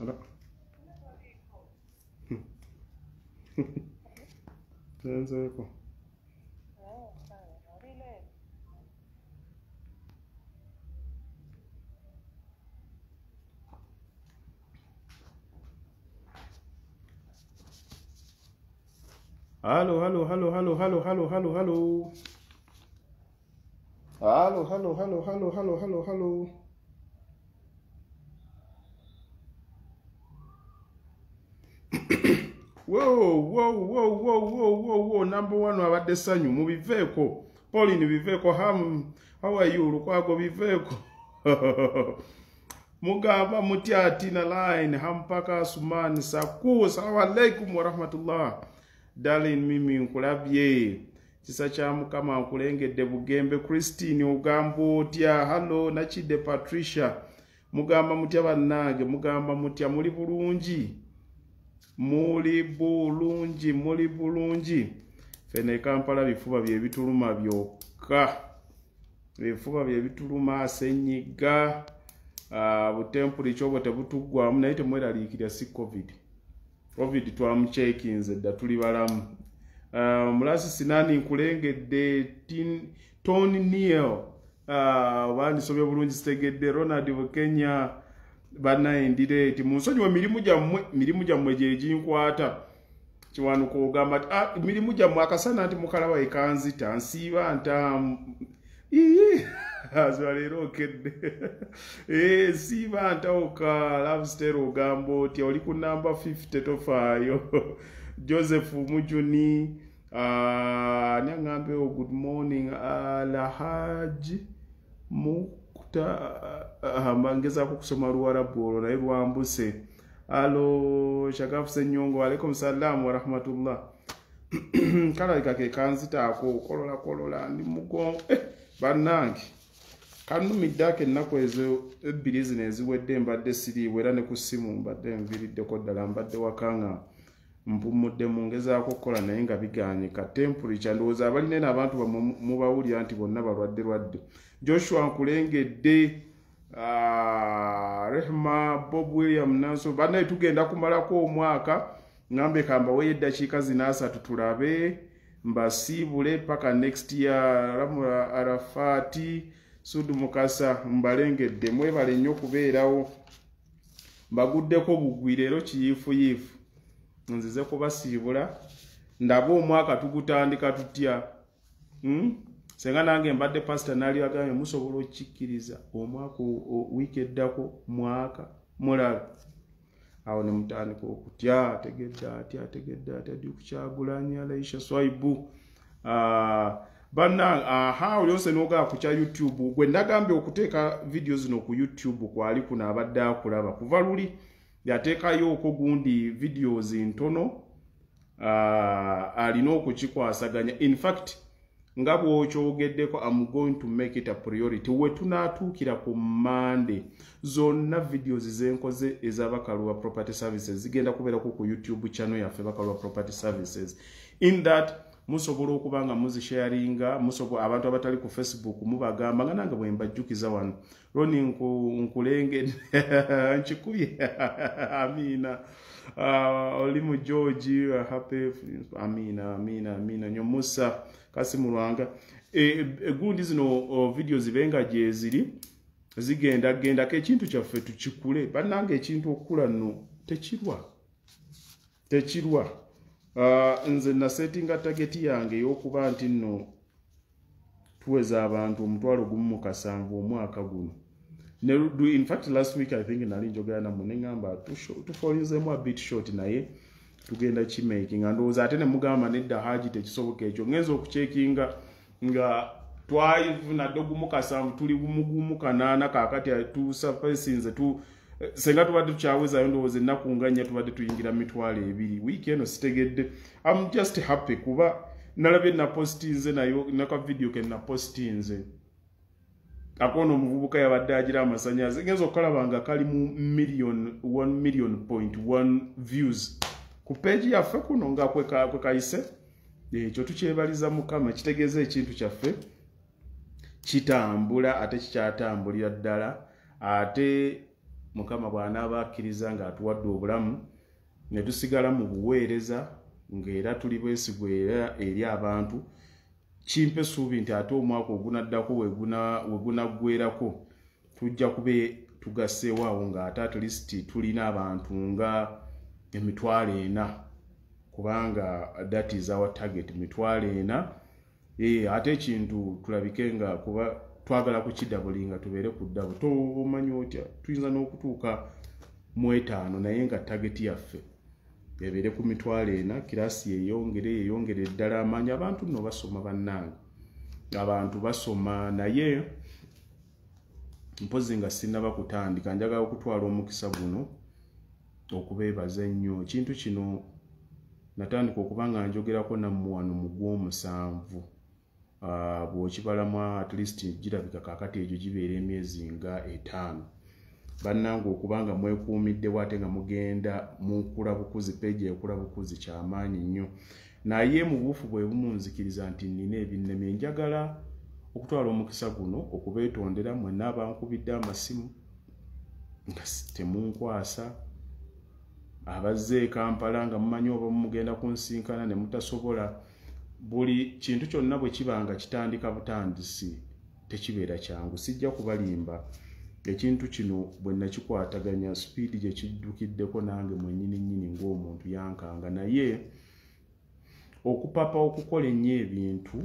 Ala. Senzeeko. Halo, halo, halo, halo, halo, halo, halo, halo. Halo, halo, halo, halo, halo, halo, halo. Whoa. Number one abadde ssanyu mubiveeko. Pauline biveeko ham. How are you? Lukwago biveeko. Mugamba mutya Tina line hampaka Asumani Saku. Assalamu alaikum wa rahmatullah. Darling mimi nkulabye. Kisa kya Mukama nkulengedde Bugembe Christine ogamba otya? Hallo Nakidde Patricia. Mugamba mutya bannange? Mugamba mutya muli bulungi? Muli bulungi muli bulungi. Fene kampala bifuba byebituluma byokka. Bifuba byebituluma senyiga butempuli kyobwo tebutuggwamu naye temweraliikirya si covid. Covid twamucekinze dda tuli balamu. Mulasi sinani nkulengedde tony neil uh, bandisobye bulungi sitegedde ronald bukenya bannayendireti munsonyiwe mirimu gyammwe mirimu gyammwe gyeginkwata kiwanuka ogamba ti ah, mirimu gyammwe akasana nti mukalaba ekanzita nsiiba ntamu. Azwaleero okedde. Nsiiba ntawoka lavster ogamba otya oli ku namba 50 tofaayo. Joseph mujuni ani uh, aŋambewo good morning alhaji uh, mu mbangezaako kusoma luwarabu olwo naye lwambuse. Alo shagafu senyongo walaikum salamu warahmatullah kalalika ke kanzitaako kolola kolola ndi mugongo. Eh, bannange kannumiddako ennaku ezo ebbiri zino eziwedde mbadde siriibwe era ne ku ssimu mbadde nviriddeko ddala mbadde wakanga mpumudde mu ngezaako okukola naye nga biganye. Katempuli kyandowooza abalina eno abantu bamwe mubawulira nti bonna balwadde lwadde. Joshua nkulengedde rehma bob william nanso banaye tugenda kumalako omwaka. Ngambe kambaweyo eddakiika zina asatu tulabe mbasiibule paka next year ramula arafati sudu mukasa mbalengedde. Mwebale nnyo okubeerawo mbaguddeko bugwi leero kiyiifuyiifu nzize kubasiibula ndabe omwaka tugutandika tutya? Hmm? senga nange mbadde pasita naali agambye musobola okukikkiriza omwaka wiiki eddako mwaka mulabe awo ne mutandika okutya ategedde atya ategedde atya dikukyagulanya alaisha swaibu? Banna aha olyose nogaa ku kya youtube gwe nagambye okuteeka vidiyo zino ku youtube kwali kuno abadde akulaba. Kuva luli yateekayo oko gundi videos ntono uh, alina okukikwasaganya. Infact nga bwokyogeddeko am going to make it a priority. We tunaatuukira ku mande zonna videos zenkoze ez'abakaluwa property services. Zigenda kubeerako ku youtube channel yaffe bakaluwa property services. In that musobola okuba nga muzisharinga abantu abatali ku facebook mubagamba nga nange bwe mbajjukiza wano. Roni nkulengedde nkikubye amiina uh, oli mu georgi amiina amiina amiina nyomusa kasi mulwanga egundi e, zino uh, video zibenga gyeziri zigenda gendako ekintu kyaffe tukikule. Bannanga ekintu okukula nno tekirwa. Tekirwa nze nasetinga tageti yange ey'okuba nti nno tuweza abantu omutwalo gumu mu kasanvu omwaka guno. Infact last week i think nali njogera namu neŋamba tufolinzemu a bit short naye tugenda kimaking. Andowooza ate nemugamba nedda haji tekisoboka ekyo. Ngenza okucekinga nga twavunadde ogumu kasanvu tuli mugumu kanaana kakati tusapesinze tu senga tubadde tukyawezayo ndowooza ennaku nga nnya tubadde tuyingira mitwalo ebiri. Wiiki eno sitegedde. Am just happy kuba nalabye napostinze nayo naka vidiyo ke napostinze akoona omuvubuka yabadde agira amasanyalaze. Genza okukalaba nga kali mu million 1 million point 1 views. Ku peegi yaffe kuno nga kwekayise ekyo tukyebaliza mukama kitegeeza ekintu kyaffe. Kitambula ate kikyatambulira ddala ate mukama bw'anaaba akkiriza ng'atuwadde obulamu ne tusigala mu buweereza ng'era tuli bwesigwa era eri abantu kimpa essuubi nti ate omwaka ogunaddako we gunaggwerako tujja kube tugasseewaawo ng'ate at least tulina abantu nga emitwalo ena kubanga that is our target mitwalo ena. Ate ekintu tulabike nga kuba twagala kukidabulinga tubeere ku ddabu tomanyi otya? Tuyinza n'okutuuka mu etaano naye nga tageti yaffe ebeere ku mitwalo ena kirasi yeyongere yeyongere eddala. Amaanyi abantu nno basoma bannange. Abantu basoma naye mpozi nga sinaba kutandika njagala okutwala omukisa guno okubeebaza ennyo. Ekintu kino natandika okuba nga njogerako nammwe wano mu gw'omusanvu. Ah, bw'okibalamu at least girabika kaakati egyo gibeera emyezi nga etaano. Bannange okuba nga mwekuumiddewo ate nga mugenda mukula bukuzi peegi ekula bukuzi kyamaanyi nnyo. Naye mu buufu bwe bumunzikiriza nti nnina ebinnemye njagala okutwala omukisa guno okubeetondera mwenna abankubidde amasimu nga temunkwasa. Abazze e kampala nga mumanyi oba mumugenda kunsinkana ne mutasobola buli kintu kyonna bwe kiba nga kitandika butandisi tekibeera kyangu. Sijja kubalimba. Ekintu kino bwe nakikwataganya sipiidi gye kiddukiddeko nange mwenyini nnyini ng'omuntu yankanga. Naye okupapa okukola ennyo ebintu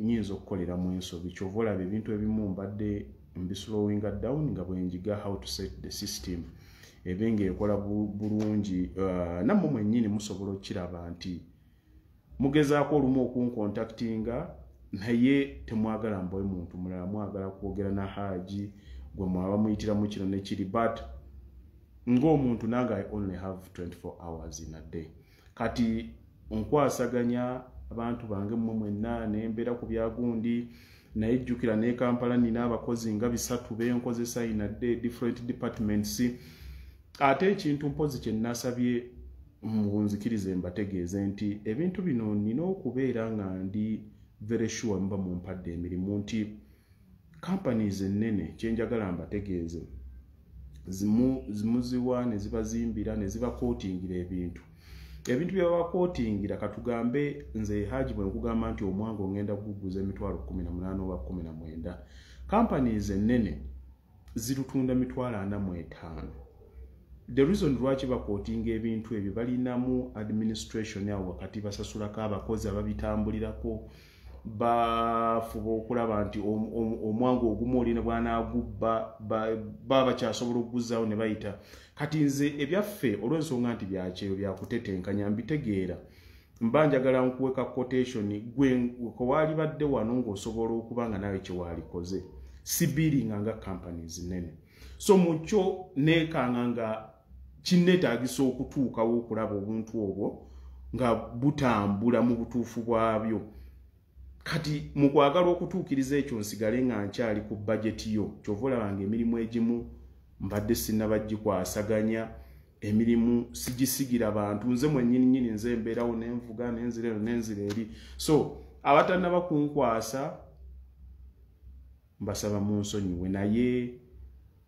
nyinza okukolera mu ensobi kyova olaba ebintu ebimu mbadde mbislowinga down nga bwenjiga how to set the system. Ebe ngaekola bulungi. Uh, nammwe mwennyini musobola okukiraba nti mugezaako olumu okunkontaktinga naye temwagala mbawe muntu mulala mwagala kwogera na haaji gwe mwaba muyitiramu kino nekiri but ngaomuntu nange i only have 24 hours in a day. Kati nkwasaganya abantu bange mmwe mwenna nembeera ku byagundi naye jjukira ne kampala nina abakozi nga bisatu benkozesa inadde different departments. Ate ekintu mpozi kyenasabye munzikirize mbategeeze nti ebintu bino nina okubeera nga ndi very sure muba mumpadde emirimu nti companies ennene kyenjagala mbategeeze zimuziwa ne zibazimbira ne zibakootingira ebintu. Ebintu byebabakootingira katugambe nze haji bwe nkugamba nti omwanga ogenda kuguguza emitwalo 18 oba 19 companies ennene zirutunda mitwalo 45 the reason lwaki bakootinga ebintu ebyo balinamu administration awo wakati basasulako abakozi ababitambulirako bafuba okulaba nti omwangu ogumu olina bwanagubba baba bakyasobola okuguzaawo ne bayita. Kati nze ebyaffe olw'ensonga nti byakyeyo byakutetenkanya mbitegeera mba njagala nkuweka quotation gwe kewalibadde wano ng'osobola okuba nga nawe kyewalikoze sibiringa nga companies nene. So mukyo nekanga nga kinneetagisa okutuukawo okulaba obuntu obwo nga butambula mu butuufu bwabyo. Kati mu kwagala okutuukiriza ekyo nsigale nga nkyali ku bajeti yo kyova olabanga emirimu egimu mbadde sinnabagikwasaganya emirimu sigisigira bantu nze mwenyininyini nze embeerawo nenvuga nenzira eno nenzira eri. So abatannaba kunkwasa mbasaba mu nsonyiwe naye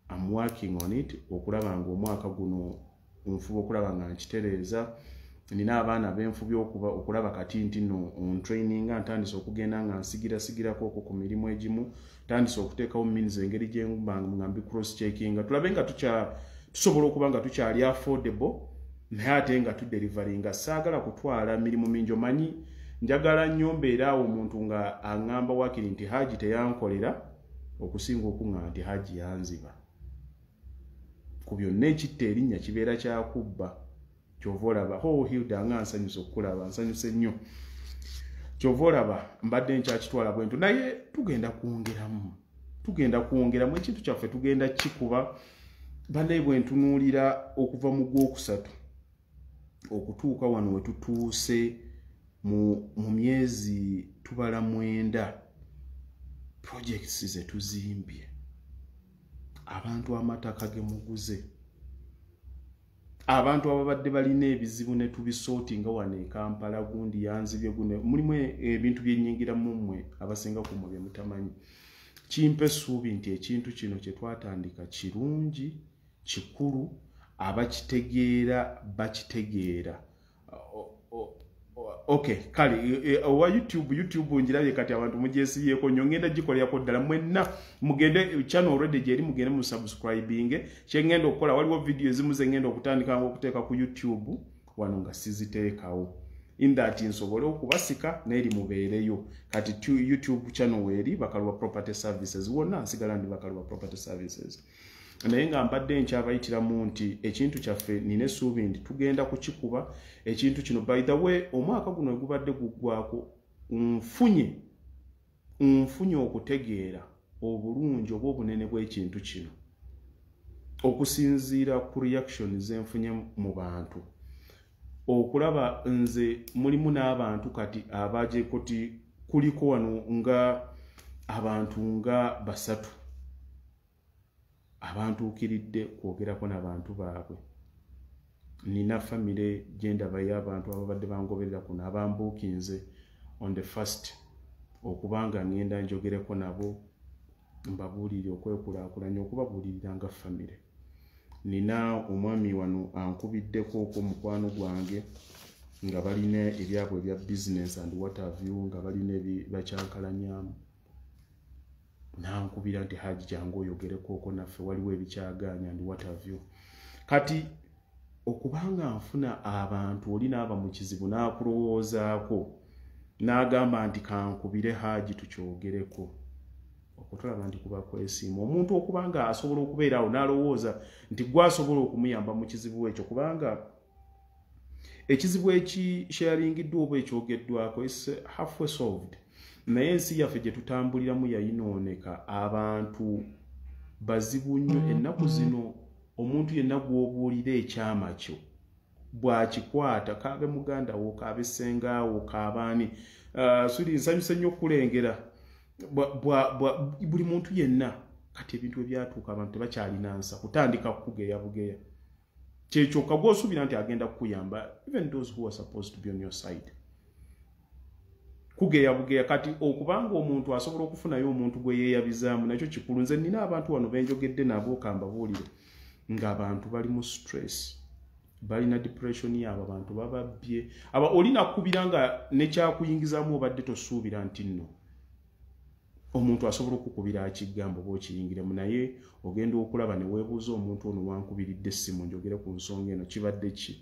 am working on it okulaba nga omwaka guno nfuba okulaba nga nkitereeza nina abaana benfubye okulaba kati nti no ontraininga ntandise okugenda nga nsigirasigirako okwo ku mirimu egimu ntandise okuteekawo mins engeri gyengamba mbi cross checkinga tulabe nga tusobola okuba nga tukyali affordable naye ate nga tuderivaringa saagala kutwala mirimu mingi omanyi njagala nnyo mbeeraawo omuntu nga aŋŋamba wakiri nti haji teyankolera okusinga okuŋŋa nti haji yanziba byonna ekitta erinnya kibeera kyakubba kyova olaba ho hilda nga nsanyusa okukulaba nsanyuse nnyo. Kyova olaba mbadde nkyakitwala bwentu naye tugenda kwongeramu tugenda kwongeramu ekintu kyaffe tugenda kikuba. Bannaye bwentunuulira okuva mu gwokusatu okutuuka wano we tutuuse mu myezi tubala mwenda projekts zetuzimbye abantu amataka gemuguze abantu ababadde balina ebizibu ne tubisooti nga wano ekampala gundi yanzibye guno mulimu ebintu byenyingiramu mmwe abasinga ku mwe byemutamanyi kimpa essuubi nti ekintu kino kye twatandika kirungi kikulu abakitegeera bakitegeera okay kale e, e, owa youtube youtube njirabye kati abantu mugyesibyeko nyo ngenda gikolerako ddala mwenna mugende channel already gyeri mugende mu subscribing. Kyengenda okukola waliwo video ezimu zengenda okutandika nga okuteeka ku youtube wano nga siziteekawo. In that nsobole okubasika neri mubeereyo. Kati youtube channel weeri bakaluba property services wonna nsigala ndi bakaluba property services naye nga mbadde nkyabayitiramu nti ekintu kyaffe nina essuubi nti tugenda kukikuba ekintu kino by the way omwaka guno egubadde guggwako nfunye nfunye okutegeera obulungi oba obunene bw'ekintu kino. Okusinziira ku reaction zenfunye mu bantu. Okulaba nze mulimu n'abantu kati abajeko ti kuliko wano nga abantu nga basatu abantuukiridde kwogerako n'abantu baabwe. Nina famire gyendabayo abantu ababadde bangoberera kuno abambuukinze on the first okubanga ngenda njogereko nabo mbabuulire okwekulaakulanya okubabuulirira nga famire nina omwami wano ankubiddeko okwo mukwano gwange nga balina ebyabwe ebya business and waterview nga balina bakyankalanyamu nankubira nti haji jangu oyogereko okwo naffe waliwo ebikyaganya and waterview kati okubanga nfuna abantu oli naaba mu kizibu n'akulowoozaako n'agamba nti kankubire haji tukyogereko. Okutulaba nti kuba kwesiima omuntu okubanga asobola okubeera awo n'alowooza nti gwe asobola okumuyamba mu kizibu ekyo kubanga ekizibu ekisharingiddwa oba ekyogeddwako halfway solved naye ensi yaffe gye tutambuliramu yayinooneka abantu bazibu nnyo. Ennaku zino omuntu yenna gw'obuulira ekyama kyo bwakikwata kaabe mugandawo kaabe sengaawo kaabaani uh, suli nsanyuse nnyo okulengera. Buli muntu yenna kati ebintu ebyatuuka abantu tebakyalina nsa kutandika kugeya bugeya. Kyekyokka gwosuubira nti agenda kukuyamba even those who are supposed to be on your side kugeya bugeya. Kati okubanga omuntu asobola okufunayo omuntu gwe yeeyabizaamu nakyo kikulu. Nze nina abantu wano benjogedde nabo kambabuulire ng'abantu bali mu stress balina depression yaabo abantu bababbye. Aba olinakubira nga nekyakuyingizaamu obadde tosuubira nti nno. Omuntu asobola okukubira akigamba oba okiyingiremu naye ogenda okulaba ne weebuuza omuntu ono wankubiridde essimu njogere ku nsonga eno kibadde ki?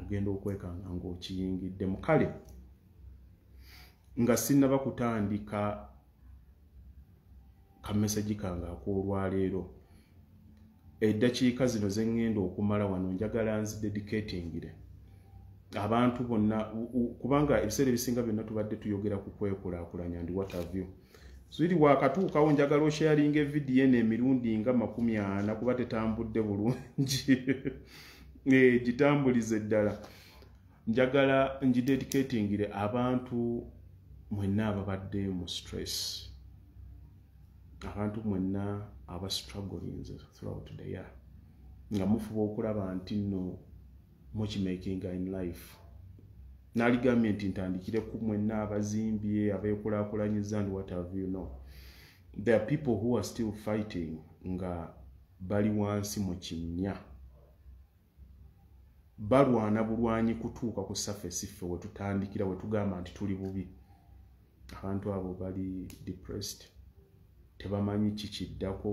Ogenda okwekanga ng'okiyingiddemu kale nga sinnaba kutandika kamesagi kange ak'olwaleero eddakiika zino ze ŋŋenda okumala wano njagala nzidedicatingire abantu bonna kubanga ebiseera ebisinga byonna tubadde tuyogera ku kwekulaakulanya ndi watavyu ziri wakatuukawo njagala osharinga evidiyo eno emirundi nga makumi ana kuba tetambudde bulungi. Eh, gitambulize ddala. Njagala ngidedicatingire abantu mwenna ababadde mu stress. Abantu mwenna aba struggling throughout the year. Nga mufuba okulaba nti nno mukimakinga in life. Naligambye nti ntandikire ku mwenna abazimbye abeekulaakulanyiza ndi what have you know there are people who are still fighting nga bali wansi mu kinnya. Balwana bulwanyi kutuuka ku safesi ffe wetutandikira wetugamba nti tuli bubi abantu abo bali depressed tebamanyi kikiddako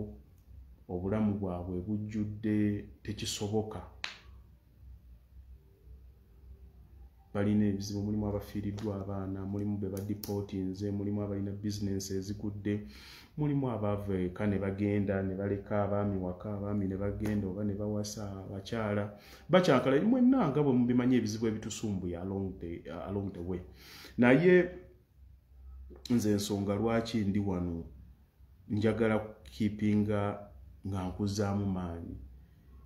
obulamu bwabwe bujjudde tekisoboka. Balina ebizibu mulimu abafiiriddwa abaana mulimu be badipootinze mulimu abalina bizinensi ezigudde mulimu abaava eka ne bagenda ne baleka abaami waka abaami ne bagenda oba ne bawasa abakyala. Bakyankala mwenna nga bwe mubimanyi ebizibu ebitusumbuye along the way. Naye nze ensonga lwaki ndi wano? Njagala kukiipinga nga nkuzaamu maanyi.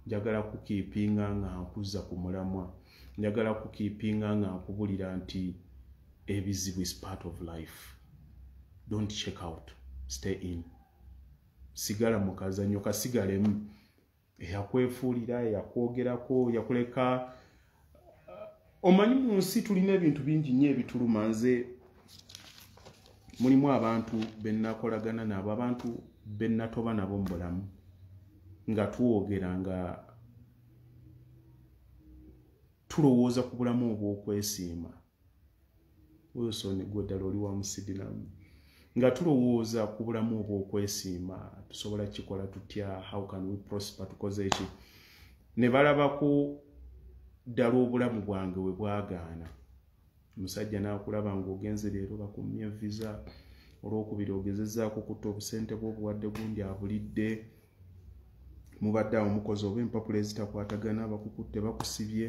Njagala kukiipinga nga nkuza ku mulamwa. Njagala kukiipinga nga nkubulira nti ebizibu is part of life. Don't check out. Stay in. Sigala mu kazanyo kasigalemu eyakwefuulira eyakwogerako yakuleka omanyi mu nsi tulina ebintu bingi nnyo ebituluma nze mulimu abantu benakolagana nabo abantu benatoba nabo mu bulamu nga twogera nga tulowooza ku bulamu obw'okwesiima. Wilson gwe ddala oli wa musidinamu nga tulowooza ku bulamu obw'okwesiima tusobola kikola tutya how can we prosper tukoze eki ne balabako ddala obulamu bwange we bwagaana omusajja n'akulaba ng'ogenze leero bakumye visa olwokubiri ogezezaako kutta obusente bw'obuwadde gundi abulidde. Mubadde awo mukozi oba empapula ezitakwatagana bakukutte bakusibye.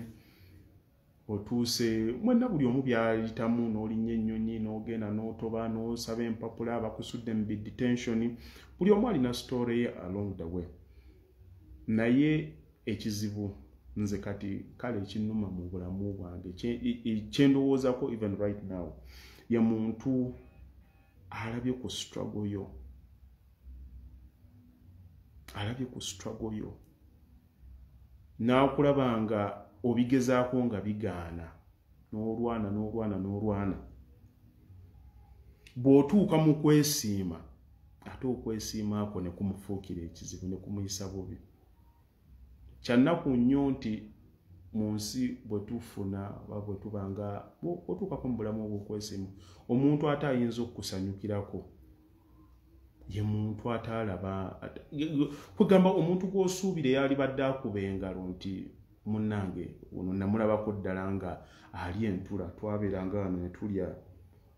Otuuse mwenna buli omu byayitamu n'olinnya ennyonyi n'ogenda n'otoba n'osaba empapula bakusudde mu bidetention buli omu alina story ye along the way. Naye ekizibu nze kati kale ekinnuma mu bulamu bwange kyendowoozaako even right now ye muntu alabye ku struggle yo. Alabye ku struggle yo. N'akulaba nga obigezaako nga bigaana n'olwana n'olwana n'olwana. Bw'otuuka mu kwesiima ate okwesiimaako ne kumufuukira ekizibu ne kumuyisa bubi kyannaku nnyo nti mu nsi bwe tufuna oba bwe tuba nga otuukako mu bulamu obw'okwesiima omuntu ate ayinza okukusanyukirako? Ye muntu ate alaba kwegamba omuntu gw'osuubire yali badde akuba engalo nti munnange ono namulabako ddala nga ali entula twabeeranga wano ne tulya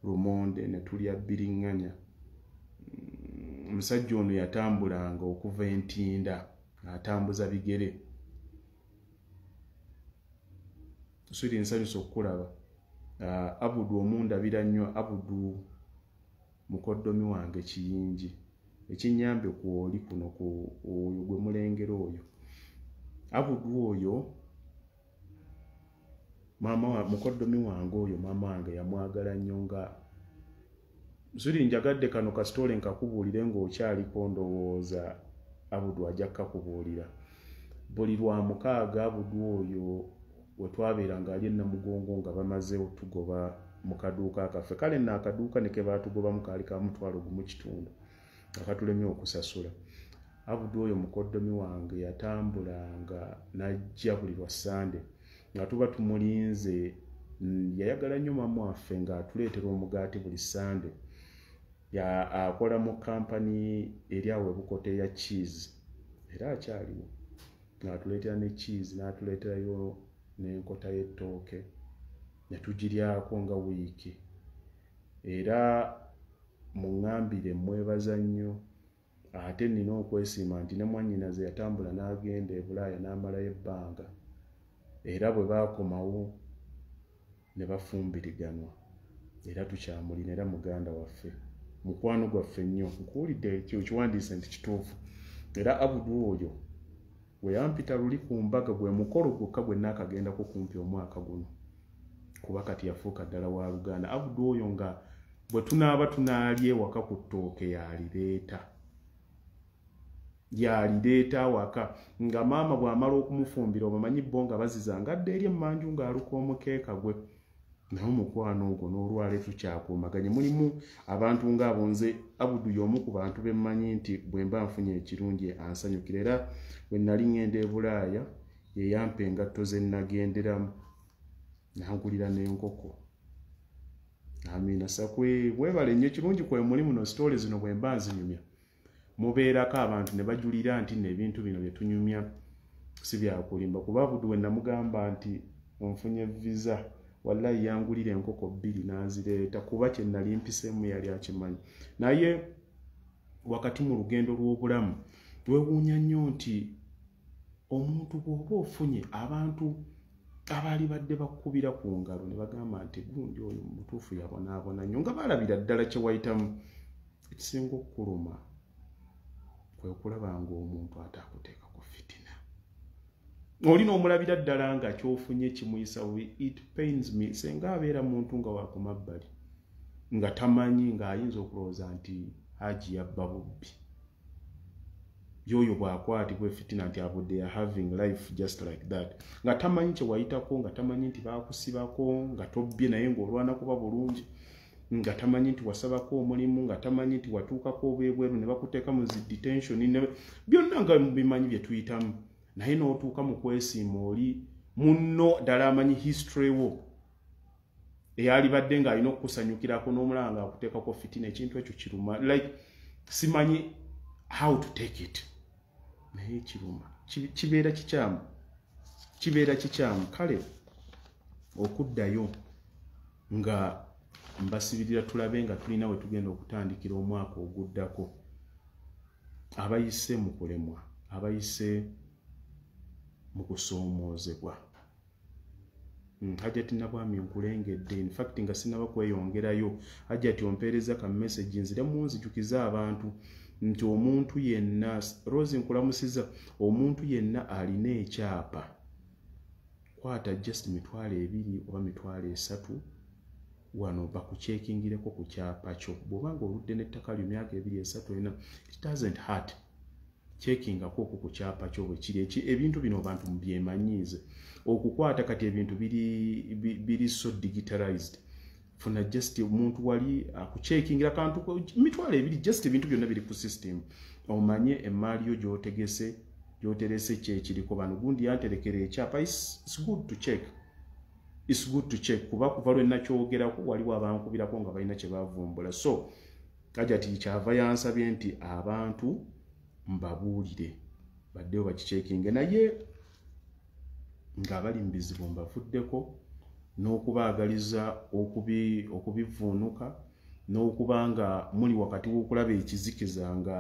lumonde ne tulya bbiriŋŋanya mm, omusajja ono yatambulanga okuva entinda ng'atambuza bigere siri nsanyusa okukulaba. Uh, abudu omundabira nnyo abudu mukoddomi wange kiyingi. Ekinyambye ku oli kuno ku oyo gwe mulengera oyo. Abudu oyo maama mukoddomi wange oyo maama wange yamwagala nnyo nga ziri njagadde kano kasitole nkakubuulire ng'okyaliko ndowooza abudu ajja kkakubuulira. Buli lwa mukaaga abudu oyo we twabeera ng'ali enamugongo nga bamaze otugoba mu kaduuka akaffe. Kale nno akaduuka ne ke baatugobamu kaali ka mutwalo gumu kitundu nga katulemye okusasula. Abudu oyo mukoddomi wange yatambulanga n'ajja buli lwa sande nga tuba tumulinze yayagala nnyo maama waffe ng'atuleetera omugaati buli sande. Akola mu kampani eri awo ebukoto eya cheese era akyaliwo. Ng'atuleetera ne cheese n'atuleeterayo n'enkota y'ettooke ne tugiryako nga wiiki. Era muŋŋambire mwebaza nnyo ate nina okwesiima nti ne mwannyinaze yatambula n'agenda e bulaaya n'amalayo ebbanga era bwe baakomawo ne bafumbiriganwa era tukyamulina era muganda waffe mukwano gwaffe nnyo nkuwulidde kiwandiise nti kituufu era abudu oyo bwe yampita luli ku mbaga gwe mukolo gwokka gwe naakagendako kumpi omwaka guno kuba kati yafuuka ddala wa luganda. Abudu oyo nga bwe tunaaba tunaalya ewaka ku ttooke yalireeta yalireeta awaka nga maama bw'amala okumufumbira obamanyi bo nga bazizanga adda eri emmanju ng'aluka omukeeka gwe naye omukwano ogwo n'olwale tukyakuumaganye. Mulimu abantu ng'abo nze abudu y'omu ku bantu bemmanyi nti bwe mba nfunye ekirungi ansanyukira. Era bwe nali ŋŋenda e bulaaya yeyampa engatto ze nnagenderamu. Nangulira n'enkoko. Amiina sakwe bwebale nnyo ekirungi kwe muli muno sitoole zino bwe mba nzinyumya. Mubeerako abantu ne bajulira nti nno ebintu bino bye tunyumya si byakulimba kuba abudu we namugamba nti onfunye visa wallayi yangulira enkoko bbiri n'azireeta kuba kye nali mpiseemu yali akimanyi. Naye wakati mu lugendo lw'obulamu twewuunya nnyo nti omuntu bw'oba ofunye abantu abaali badde bakubira ku ngalo ne bagamba nti gundi oyo mutuufu yabonaabona nnyo. Nga baalabira ddala kye wayitamu. Ekisinga okukuluma kwe kulaba ng'omuntu ate akuteeka ku fitina oli n'omulabira ddala nga kyofunye kimuyisa it pains me. Senga abeera muntu nga wakumabbali nga tamanyi ng'ayinza okulowooza nti haji yabba bubbi. Yoyo bw'akwatibwa efitina nti abudde ya having life just like that. Nga tamanyi kye wayitako nga tamanyi nti baakusibako nga tobbye naye ng'olwana kuba bulungi. Nga tamanyi nti wasabako omulimu nga tamanyi nti watuukako obwebweru ne bakuteeka mu zi detention byonna nga bimanyi bye tuyitamu naye n'otuuka mu kwesiima oli munno ddala amanyi history wo. Eyalibadde ng'alina okukusanyukirako n'omulaba ngaakuteekako fitina ekintu ekyo kiruma. Like simanyi how to take it. Naye kiruma. Kibeera kikyamu. Kibeera kikyamu. Kale okuddayo nga mbasibirira tulabe nga tulina we tugenda okutandikira omwaka oguddako abayise mu kulemwa abayise mu kusoomoozebwa hmm, hajati nabwami nkulengedde infact nga sinaba kweyongerayo. Hajati ompeereza ka message nzire munzijukize abantu nti omuntu yenna rose nkulamusiza omuntu yenna alina ekyapa. Kwata just mitwalo ebiri oba mitwalo esatu wano bakukyekingireko ku kyapa kyo. Bw'obanga oludde n'ettaka lyo myaka ebiri esatu ena it doesn't hurt kyekingako oku ku kyapa kyo bwe kiri. Ebintu bino abantu mubyemanyiize okukwata kati ebintu biri, so digitalized. Funa just omuntu wali akukyekingira kantu mitwalo ebiri just ebintu byonna biri ku system. Omanye emaali yo gyotegese gyoterese kyekiriko bano. Gundi yanterekera ekyapa its good to check. Its good to check. Kuba kuva lwenna kyogerako waliwo abankubirako nga balina kyebavumbula so kajati kyava yansabye nti abantu mbabuulire baddewo bakikyekinge naye ng'abali mu bizibu mbavuddeko n'okubaagaliza okubivuunuka n'okuba nga muli wakati w'okulaba ekizikiza nga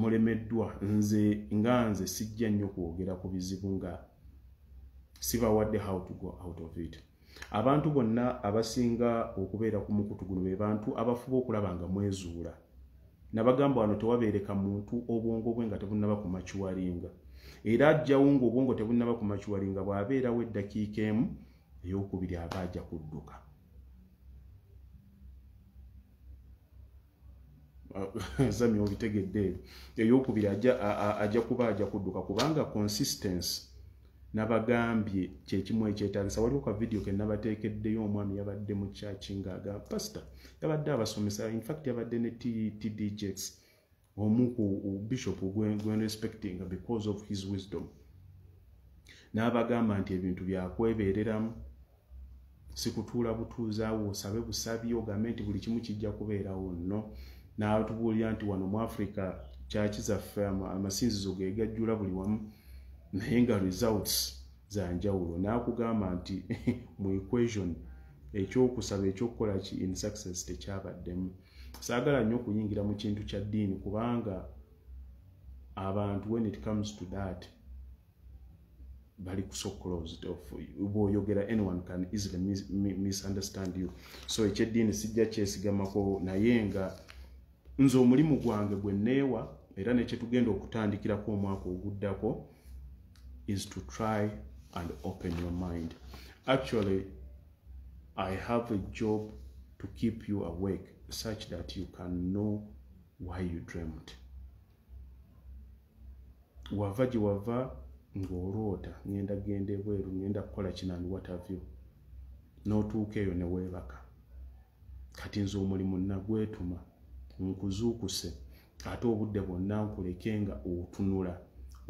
mulemeddwa. Nze nga nze sijja nnyo kwogera ku bizibu nga sibawadde how to go out of it. Abantu bonna abasinga okubeera ku mukutu guno be bantu abafuba okulaba nga mwezuula nabagamba wano tewabeereka muntu obwongo bwe nga tebunnaba kumakiwalinga era ajjawo ngaobwongo tebunnaba kumakiwalinga bw'abeerawo eddakiika emu eyokubiri aba ajja kudduka. Zami obitegedde ebyo eyokubiri ajja kuba ajja kudduka kubanga consistency nabagambye kyekimu ekyetagisa waliwo ka vidiyo ke nabateekeddeyo omwami yabadde mu kyaki ngaaga pasita yabadde abasomesa infact yabadde ne tdjx omu ku bishop gwenrespectinga because of his wisdom. N'abagamba nti ebintu byakwebeereramu sikutuula butuuzaawo osabe busabi ogambe nti buli kimu kijja kubeerawo nno. N'atubuulira nti wano mu africa kyaki zaffe amasinzizo ge gajjula buli wamu naye nga results zanjawulo n'akugamba nti mu equation ekyokusaba ekyokukola ki in success tekyabaddemu saagala nnyo okuyingira mu kintu kya ddiini kubanga abantu when it comes to that bali so closed of bw'oyogera anyone can easily misunderstand you. So ekyeddiini sijja kyesigamako naye nga nze omulimu gwange gwe neewa era nekyetugenda okutandikirako omwaka oguddako is to try and open your mind. Actually, I have a job to keep you awake such that you can know why you dreamt. wava gye wava ng'oloota ŋŋenda genda ebweru ŋŋenda kukola kino and what have you n'otuuka eyo ne weebaka kati nze omulimu nagwetuma nkuzuukuse ate obudde bwonna nkuleke nga otunula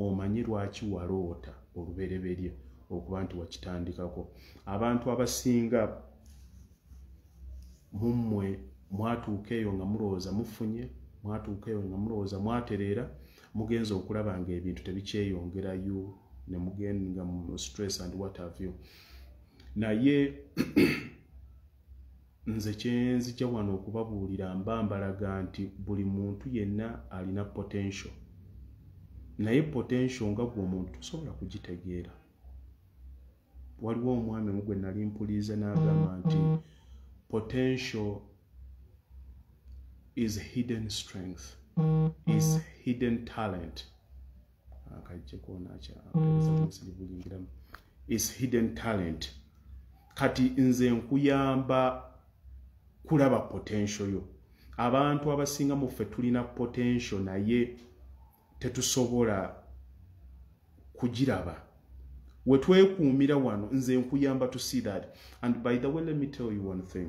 omanyi lwaki waloota olubereberye okuba nti wakitandikako. Abantu abasinga mummwe mwatuuka eyo nga mulowooza mufunye mwatuuka eyo nga mulowooza mwatereera mugenza okulaba nga ebintu tebikyeyongerayo ne mugenga mu stress and what have you. Naye nze kyenzija wano okubabuulira mba mbalaga nti buli muntu yenna alina potential naye potential nga gwe omuntu tosobola kugitegeera. Waliwo omwami mu gwe nali mpuliiza n'agamba nti potential is hidden strength is hidden talent. Akajjekonakyabulingira is hidden talent. Kati nze nkuyamba kulaba potential yo. Abantu abasinga muffe tulina potential naye tetusobola kugiraba. Wetwekuumira wano nze nkuyamba to see that. And by the way let me tell you one thing.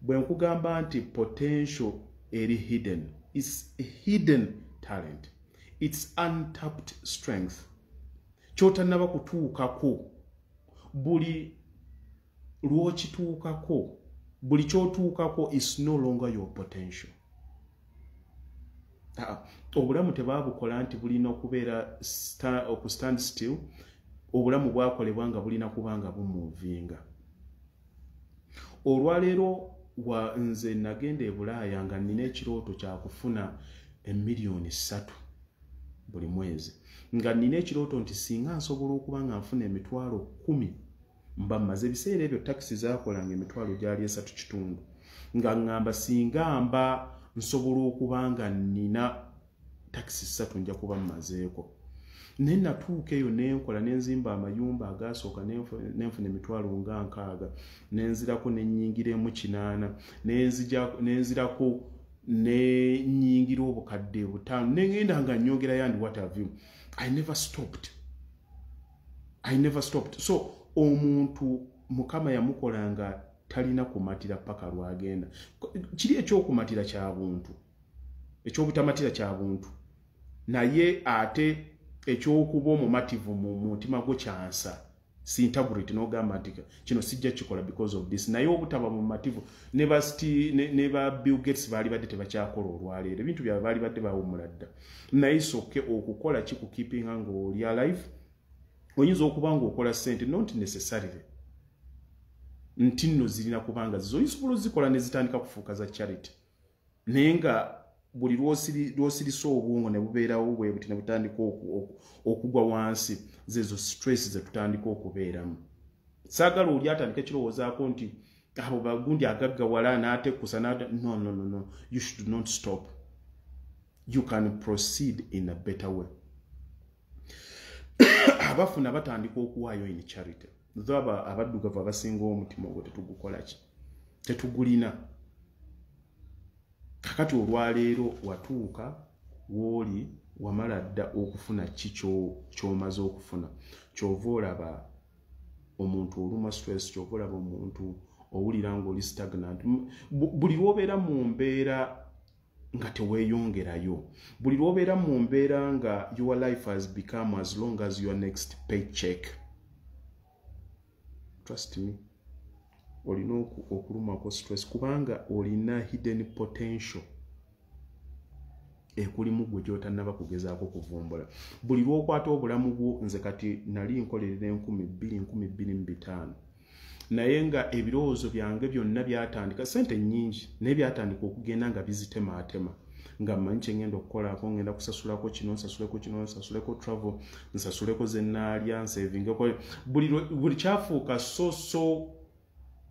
Bwe nkugamba nti potential eri hidden a hidden talent. Its untapped strength. Kyotanaba kutuukako buli lwokituukako buli kyotuukako is no longer your potential obulamu tebabukola nti bulina okubeera okustand still obulamu bwakolebwa nga bulina kuba nga bumuvinga. Olwaleero wa nze nagenda e bulaaya nga nina ekirooto kyakufuna emiliyoni ssatu buli mwezi. Nga nina ekirooto nti singa nsobola okuba nga nfuna emitwalo kumi mba mmaze ebiseera ebyo takisi zakolanga emitwalo gyali esatu kitundu. Nga ŋŋamba singa mba nsobola okuba nga nina takisi ssatu nja kuba mmazeeko. Naye natuuka eyo nenkola nenzimba amayumba agasooka nenfuna emitwalo nga nkaaga. Nenzirako nenyingiremu kinaana. Nenzirako nenyingira obukadde butaano negenda nga nyongera yandi whatavyu i never stopped. I never stopped. So omuntu mukama yamukola nga talina kumatira paka lwagenda. Kiri ekyokumatira kyabuntu ekyobutamatira kyabuntu naye ate ekyokuba omumativu mu mutima gwo kyansa. Sintaburit nogamba nti kino sijja kikola because of this. Naye obutaba mumativu ne ba bill gates baali badde tebakyakola olwaleero. Ebintu byabwe baali badde bawumula dda. Naye soke okukola kikukeepinga ngaoli alive? Oyinza okuba nga okola sente not necessarily nti nno zirina kubanga zizo. Oyisobola ozikola nezitandika kufuuka za charity. Naye nga buli lwosirisa obwongo ne bubeerawo bwe buti ne butandika okugwa wansi zezo stress zetutandika okubeeramu. Saagala oli atandika ekirowoozaako nti abo bagundi agaggawala n'atekusa no no no no you should not stop. You can proceed in a better way. Abafuna batandika okuwaayo in charity. Zo abaddugavu abasinga omutima ogwo tetugukolaki tetugulina kakati olwaleero watuuka wooli wamala dda okufuna ki kyomaze okufuna? Kyova olaba omuntu oluma stress kyova olaba omuntu owulira ngaoli stagnant. Buli lwobeera mu mbeera nga teweeyongerayo buli lwobeera mu mbeera nga your life has become as long as your next paycheck. Trust me olina okulumako stress kubanga olina hidden potential ekulimu gwe gyotanaba kugezaako kuvumbula. Buli lwokwata obulamu bwo nze kati nali nkolerera enkumi bbiri nkumi bbiri mu bitaano. Naye nga ebirowoozo byange byonna byatandika sente nyingi naye byatandika okugenda nga bizitemaatema. Nga mmanyi kyengenda okukolako ngenda kusasulako kino nsasuleko kino nsasuleko travel nsasuleko zenaalya nsevingeko buli kyafuuka so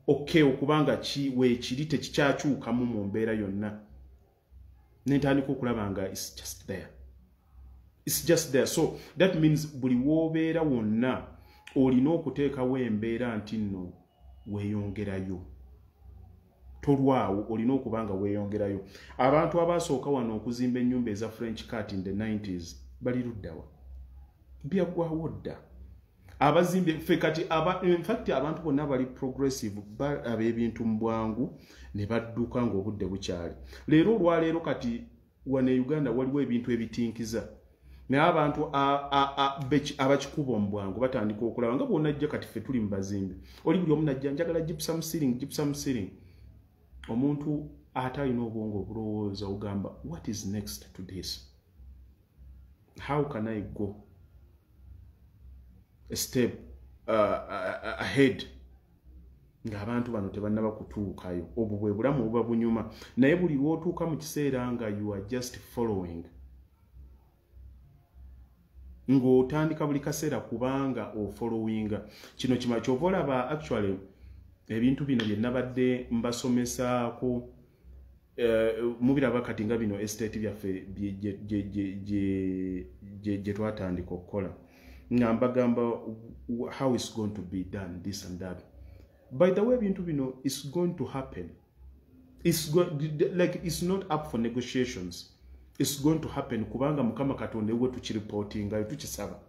okay okubanga ki weekiri tekikyakyukamu mu mbeera yonna. Nentandika okulaba nga its just there. Its just there. So that means buli woobeera wonna olina okuteekawo embeera nti nno weeyongerayo. Tolwawo olina okuba nga weeyongerayo. Abantu abasooka wano okuzimba ennyumba eza french cat in the 90s bali luddawa byaggwawo dda abazimbye fe kati infact abantu bonna bali progressive balaba ebintu mu bwangu ne badduka ngaobudde bukyali. Leero olwaleero kati wane uganda waliwo ebintu ebitinkiza. Naye abantu abakikuba omu bwangu batandika okulaba nga bwonajja kati fe tuli mu bazimbi. Oli buli omu najja njagala gypsum sealing gypsum sealing omuntu ate alina obwongo obulowooza ogamba what is next to this? How can i go step uh, uh, ahead. Ngaabantu bano tebannaba kutuukayo. Obwo bwe bulamu buba bunyuma. Naye buli lwotuuka mu kiseera nga you are just following. Ng'otandika buli kaseera kubanga ofollowinga kino kima kyova olaba actually ebintu bino bye nabadde mbasomesaako uh, mubiraba kati nga bino estate byaffe gye twatandika okukola nga mbagamba how is going to be done this and that. By the way ebintu bino is going to happen. It's go, like it's not up for negotiations. It's going to happen. Kubanga mukama katonda ewe tukiripotingayo tukisaba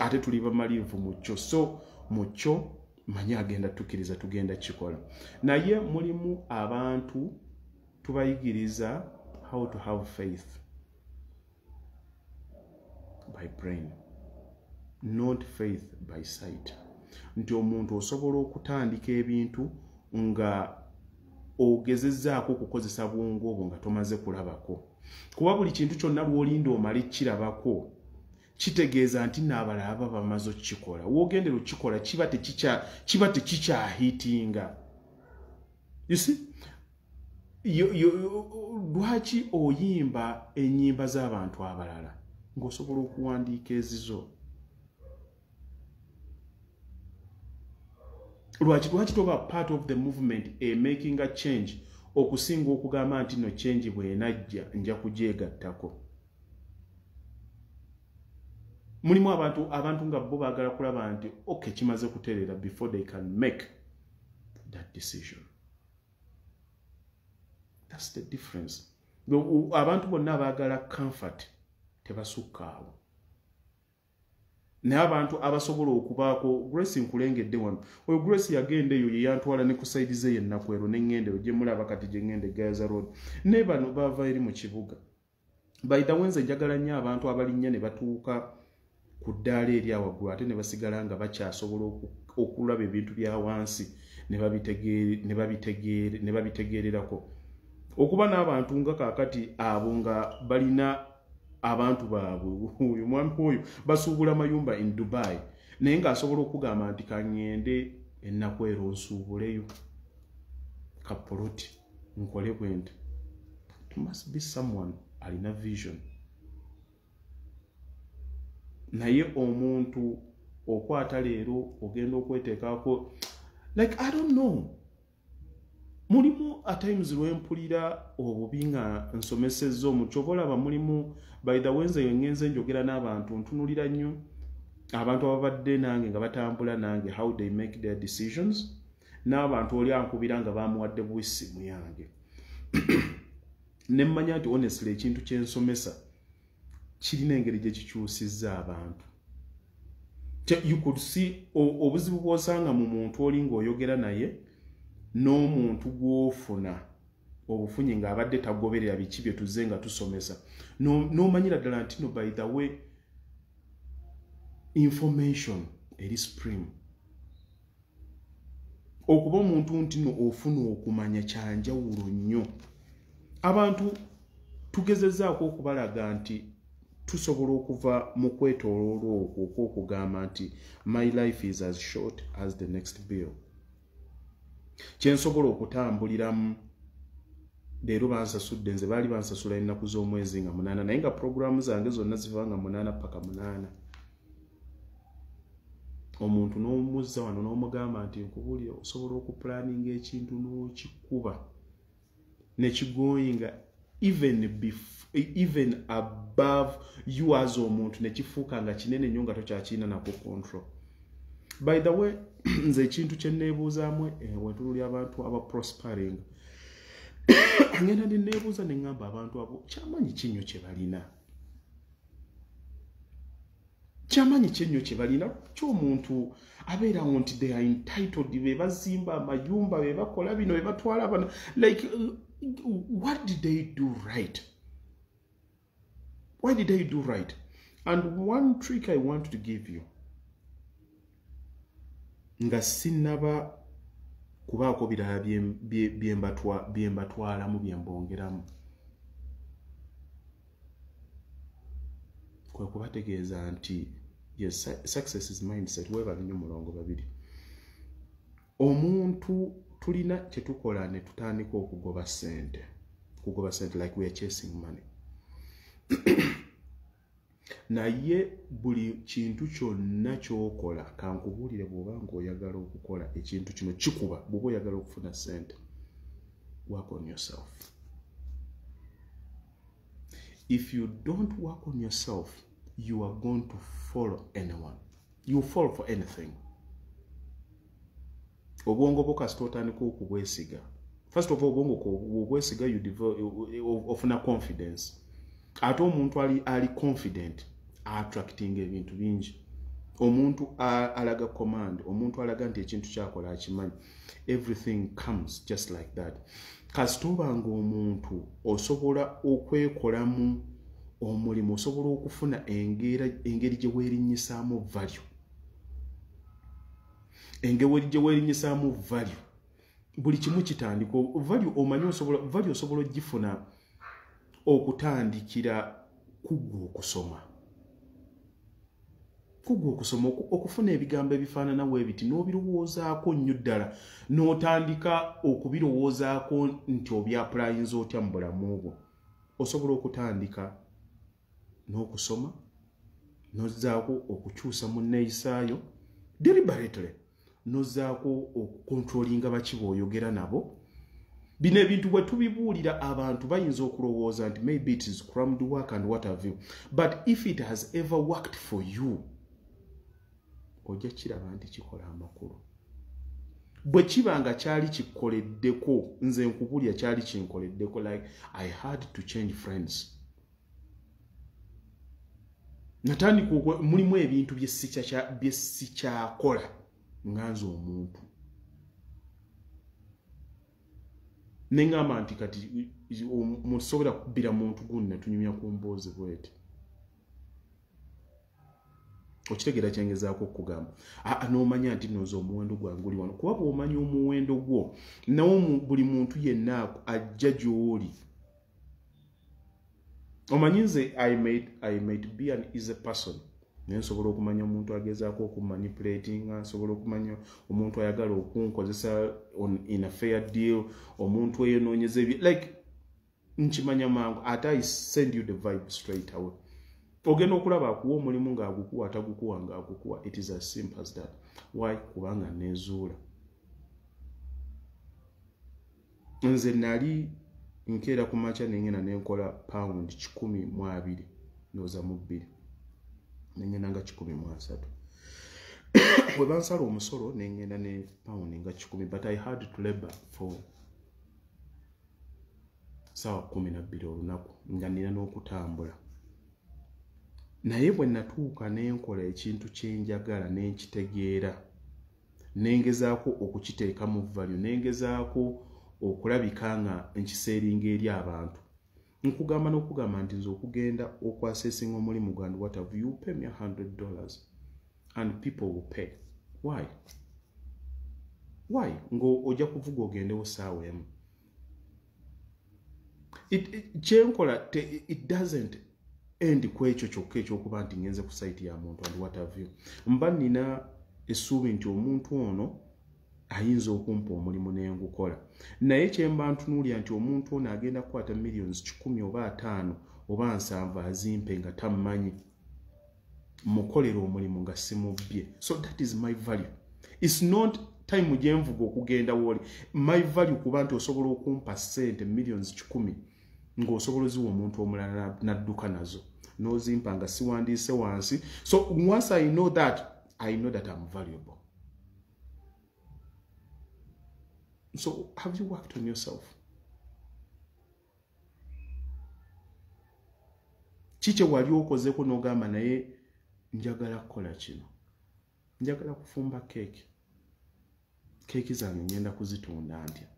ate tuli bamalivu mukyo so mukyo manyi agenda tukkiriza tugenda kikola. Naye mulimu abantu tubayigiriza how to have faith by brain not faith by sight. Nti omuntu osobola okutandika ebintu nga ogezezzaako okukozesa bwongo obwo nga tomaze kulabako. Kuba buli kintu kyonna lw'olinda omale kirabako kitegeeza nti naabalala baba bamaze okukikola. Woogendera okukikola kiba tekikyahiitinga. Yusi lwaki oyimba ennyimba z'abantu abalala? Ng'osobola okuwandiika ezizo lwaki? Lwaki toba part of the movement emaking a change? Okusinga okugamba nti no change bwenajja nja kugyegattako mulimu abantu abantu nga bo baagala kulaba nti ok kimaze kutereera before they can make that decision. Thats the difference. Abantu bonna baagala comfort tebasukkaawo naye abantu abasobola okubaako grace nkulengedde wano oyo grace yagenda eyo yeyantwala ne ku saidi ze yennaku ero neŋŋende eyo gyemulaba kati gyeŋŋende gaza road. Naye bano bava eri mu kibuga. Baithawenze njagala nnyo abantu abalinnya ne batuuka ku ddaala eri awaggulu ate ne basigala nga bakyasobola okulaba ebintu bya wansi ne babitegeererako. Okuba n'abantu nga kaakati abo nga balina abantu baabwe. Oyo mwami oyo basuubula mayumba in dubai. Naye ng'asobola okugamba nti kaŋŋende ennaku ero nsuubuleyo. Kapoloti nkole bwe nti must be someone alina vision. Naye omuntu okwata leero ogenda okweteekako like i don't know mulimu atimes lwempulira obubi nga nsomesezza omu kyoba olaba mulimu by the wenze yengenze njogera n'abantu ntunulira nnyo abantu ababadde nange nga batambula nange how they make their decisions n'abantu oli ankubira nga bamuwadde bwisimu yange. Nemmanya nti honestly ekintu kyensomesa kirina engeri gye kikyusizza abantu. You could see obuzibu bw'osanga mu muntu oli ng'oyogera naye n'omuntu gw'ofuna obufunyi ng'abadde tagoberera biki bye tuzze nga tusomesa. N'omanyira ddala nti no by the way information eri spring. Okuba omuntu nti no ofuna okumanya kyanjawulo nnyo. Abantu tugezezaako okubalaga nti tusobola okuva mu kwetooloola okwo okwokugamba nti my life is as short as the next bill kyensobola okutambuliramu leero bansasudde nze baali bansasula ennaku z'omwezi nga munaana naye nga puroguramu zange zonna ziva nga munaana paka munaana. Omuntu n'omuzza wano n'omugamba nti nkubuulire osobola okupulaninga ekintu n'okikuba nekigoyinga even even above you as omuntu nekifuuka nga kinene nnyo nga tokyakirina nako control by the way nze ekintu kyeneebuuzaamu eh, wentululi abantu aba prospering. Ngenda neneebuuza neŋŋamba abantu abo kyamanyi kinnyo kye balina? Kyamanyi kyenyo kye balina? Kyomuntu abeerawo nti they are entitled be bazimba amayumba be bakola bino be batwala bano like what did they do right? Why did they do right? And one trick i want to give you nga sinnaba kubaako birala bye mbatwalamu bye mbongeramu. Kwe kubategeeza nti success is mindset webali nnyo mulongo babiri. Omuntu tulina kyetukola ne tutandika okugoba sente kugoba sente like we are chasing money naye buli kintu kyonna kyokola kankubuulire bw'oba ngaoyagala okukola ekintu kino kikuba bw'oba oyagala okufuna sente work on yourself. If you don't work on yourself you are going to follow anyone. You fall for anything. Obwongo bwo kasita otandika okubwesiga. First of all obwongo obwesiga ofuna confidence. Ate omuntu ali confident attracting ebintu bingi. Omuntu alaga command omuntu alaga nti ekintu kyakola akimanyi. Everything comes just like that. Kasitobanga omuntu osobola okwekolamu omulimu osobola okufuna engeri gye weerinyisaamu value. Engeri gye weerinyisaamu value. Buli kimu kitandika value omanyi value osobola ogifuna okutandikira kuggwa okusoma kuggwa okusoma okufuna ebigambo ebifaananawo ebiti n'obirowoozaako nnyo ddala. N'otandika okubirowoozaako nti obyaplayinza otya mu bulamu bwo osobola okutandika n'okusoma nozzaako okukyusa mu nneeyisaayo deliberately nozzaako okukontrolinga baki bw'oyogera nabo. Bino ebintu bwe tubibuulira abantu bayinza okulowooza nti maybe it is crammed work and what have you but if it has ever worked for you ojja kiraba nti kikola amakulu. Bwe kiba nga kyali kikoleddeko nze nkubulya kyali kinkoleddeko like i had to change friends. Natandika mulimu ebintu byesikyakola nga nze omuntu. Neŋŋamba nti kati musobola kubbira muntu gundi netunyumya ku mboozi bweti okitegeera kyengezaako okugamba aa n'omanya nti noza omuwendo gwange oli wano. Kuba bw'omanya omuwendo gwo nawo buli muntu yenna ajja gy'oli. Omanyi nze i might be an easy person. Naye nsobola okumanya omuntu agezaako okumanipulatinga nsobola okumanya omuntu ayagala okunkozesa in a fair deal omuntu eyenoonyeza ebyo like nkimanya mangu ate i send you the vibe straight away ogenda okulaba akuwa omulimu ng'agukuwa atagukuwa ng'agukuwa. It is as simple as that. Why? Kubanga nezuula. Nze nali nkeera ku makya nengenda nenkola pound kikumi mu abiri. Ndooza mu bbiri. Nengenda nga kikumi mu asatu. Bwe bansala omusolo nengenda ne pound nga kikumi but i had to labor for saawa kumi nabbiri olunaku nga nina n'okutambula naye bwe natuuka nenkola ekintu kyenjagala nenkitegeera nengezaako okukiteeka mu value nengezaako okulabika nga nkiseeringa eri abantu. Nkugamba n'okugamba nti nze okugenda okwasesinga omulimu gwandi whatev you? Pay me 100 dollars and people will pay. Why? Why? Nga ojja kuvuga ogendewo saawa emu. Kyenkola it doesn't end ku ekyo kyokka ekyokuba nti ngenze ku saiti ya muntu and what have you. Mba nina essuubi nti omuntu ono ayinza okumpa omulimu nengukola. Naye kyemba ntunuulya nti omuntu ono agenda kukwata millions kikumi oba ataano oba nsanvu azimpe nga tammanyi mukolera omulimu nga simubbye. So that is my value. Its not time gyenvuga okugenda wooli my value kuba nti osobola okumpa sente millions kikumi ng'osobola oziwa omuntu omulala nadduka nazo n'ozimpa nga siwandiise wansi. So once i know that i know that i'm valuable. So have you worked on yourself? Kikye wali okozeko n'ogamba naye njagala kukola kino. Njagala kufumba keeki keeki zange ngenda kuzitunda ntya?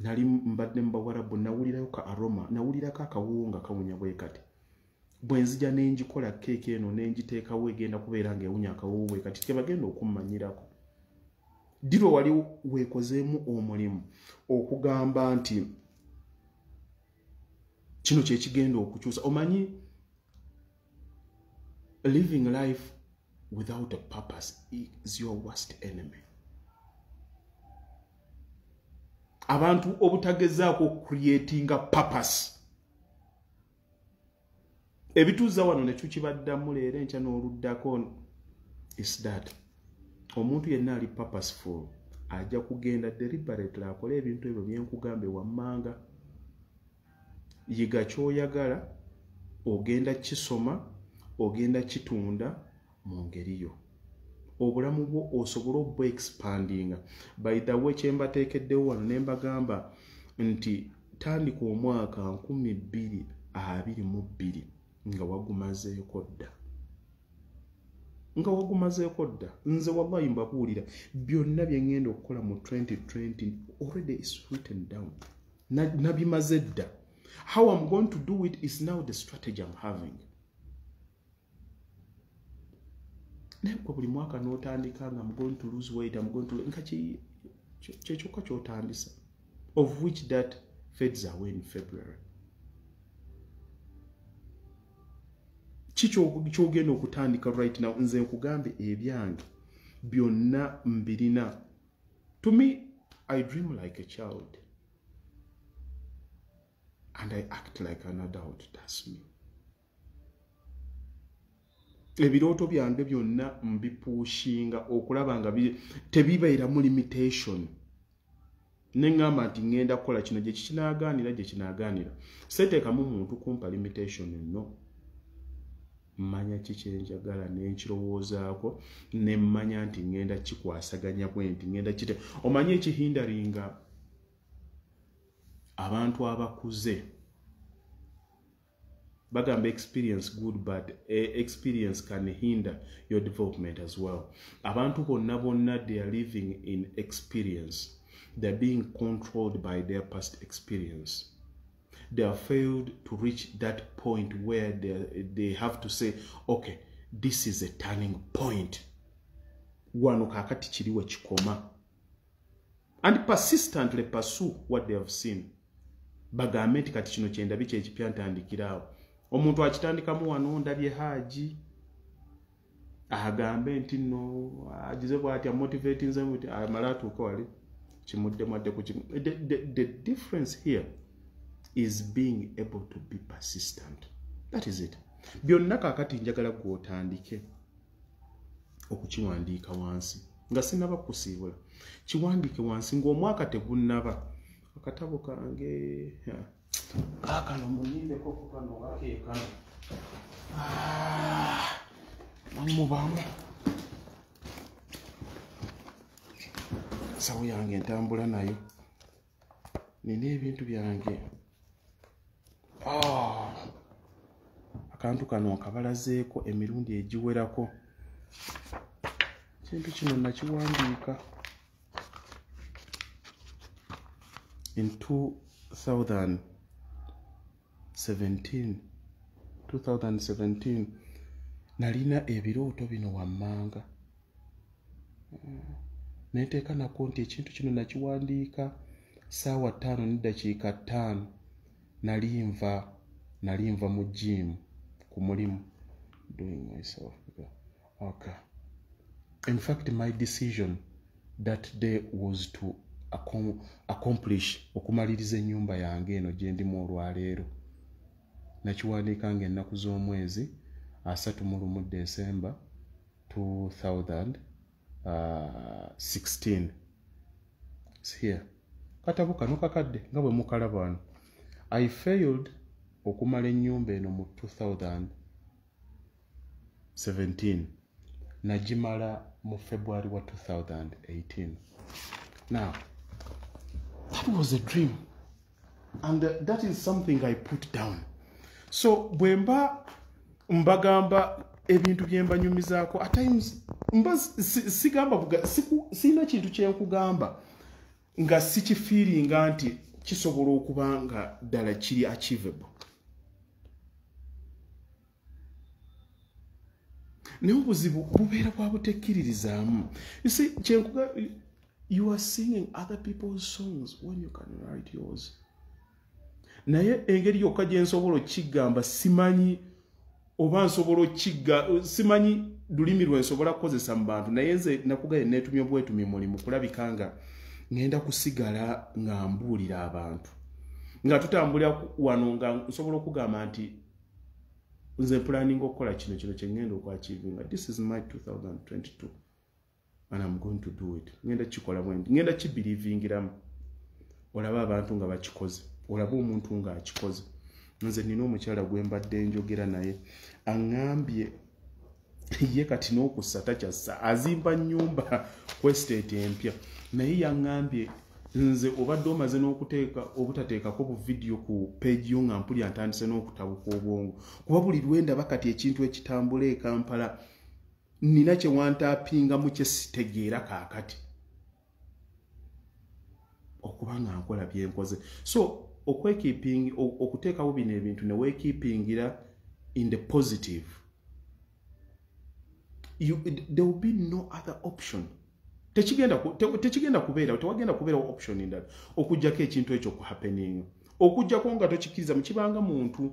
Nali mbadde mubawarabu nawulirayo ka aroma nawulirako akawuwo nga kawunya bwe kati bwenzija nenjikola keeki eno nenjiteekawo egenda kubeera nga ewunya akawuwo bwe kati tebagenda okummanyirako. Dirwe wali weekozeemu omulimu okugamba nti kino kyekigenda okukyusa. Omanyi living life without a purpose is your worst enemy. Abantu obutagezaako okucreatinga purpose ebituuza wano netukibaddamu leero enkya n'oluddako isdat omuntu yenna ali papasful ajja kugenda deliberately akole ebintu ebyo byenkugamba ewammanga yiga kyoyagala ogenda kisoma ogenda kitunda mu ngeri yo. Obulamu bwo osobole obba expandinga by the way kyembateekeddewo wano ne mbagamba nti tandika omwaka 2022 nga wagumazeeko dda. Nga wagumazeeko dda. Nze wallahi mbabuulira byonna bye ŋŋenda okukola mu 2020 already is written down. Nabimaze dda. How i'm going to do it is now the strategy i'm having. Naye gwe buli mwaka n'otandika nga i'm going to lose weight i'm going to nga kyekyokka kyotandisa of which that feds away in february kikyogenda okutandika right now nze nkugambe ebyange byonna mbirina. To me i dream like a child. And i act like an adult thats me. Ebirooto byange byonna mbipuushinga okulaba nga tebibeeramu limitation. Neŋŋamba nti ŋŋenda kukola kino gye kikinaaganira gye kinaaganira seteekamu muntu kumpa limitation nno mmanya ki kyenjagala nenkirowoozaako nemmanya nti ŋŋenda kikwasaganya bwe nti ŋŋenda kite? Omanye ekihindaringa abantu abakuze bagamba experience good but uh, experience can hinder your development as well. Abantu bonna bonna they are living in experience. They're being controlled by their past experience they have failed to reach that point where they, they have to say okay this is a turning point. Wano kakati kiriwe kikoma and persistently pursue what they have seen. Bagambe nti kati kino kyendabi kyekipya ntandikiraawo omuntu akitandikamu wano ndabye haaji agambe nti no agize bwati amotivatinzemu ti amale atuuke wali? Kimuddemu adde ku the difference here is being able to be persistent. That is it. Byonna kaakati njagala gweotandike okukiwandiika wansi nga sinaba kusiibula kiwandiike wansi ngaomwaka tegunnaba. Akatabo kange akano munindekoko kano akeekano mubamu sawo yange entambula nayo. Nina ebintu byange. Ah. Akantu kano nkabalazeeko emirundi egiwerako. Kintu kino nakiwandiika in 2017 nalina ebirooto bino wammanga. Nenteeka nako nti ekintu kino nakiwandiika saawa ttaano neddakiika ttaano nalinva nalinva mu gym ku mulimu. Doing myself okay. In fact my decision that day was to accomplish okumaliriza ennyumba yange eno gye ndimu olwaleero. Nakiwandiika nga ennaku z'omwezi asatu mu lumu december 2016 here. Katabo kano kakadde nga bwe mukalaba wano i failed okumala ennyumba eno mu 2017 nagimala mu february wa 2018 now that was a dream. And uh, that is something i put down. So bwe mba mbagamba ebintu bye mbanyumizaako times mba sigamba sirina kintu kyenkugamba nga sikifiiringa nti kisobola okuba nga ddala kiri achievable. Naye obuzibu bubeera bwa butekkiririzaamu. Kyenkuga you are singing other people's songs when you can write yours. Naye engeri yokka gye nsobola okkiggamba simanyi oba nsobola okkigga simanyi lulimi lwe nsobola kukozesa mu bantu. Naye nze nakugaye neetumya obwetumi mulimu kulabika nga ŋŋenda kusigala nga mbuulira abantu. Nga tutambulira wano nga nsobola okugamba nti nze planning okukola kino kino kyeŋŋenda okwachivinga this is my 2022 and im going to do it. Ŋŋenda kukikola bwendi ŋŋenda kibirievingiramu olabe abantu nga bakikoze olabe omuntu ngaakikoze nze nina omukyala gwe mbadde njogera naye aŋŋambye ye kati n'okussa takyassa azimba nnyumba kwestate empya naye yaŋŋambye nze obadde omaze n'okuteeka obutateekako buvidiyo ku peegi yo nga mpulya ntandise n'okutabuka obwongo. Kuba buli lwendaba kati ekintu ekitambula ekampala nina kyewantapingamu kyesitegeera kaakati. Okuba nga nkola byenkoze so okuteekawo bino ebintu ne weekeepingira in the positive. You, there will be no other option tekigenda tekigenda kubeera tewagenda kubeerawo option endala. Okugjako ekintu ekyo kuhappening okugjako nga tokikiriza mukibanga muntu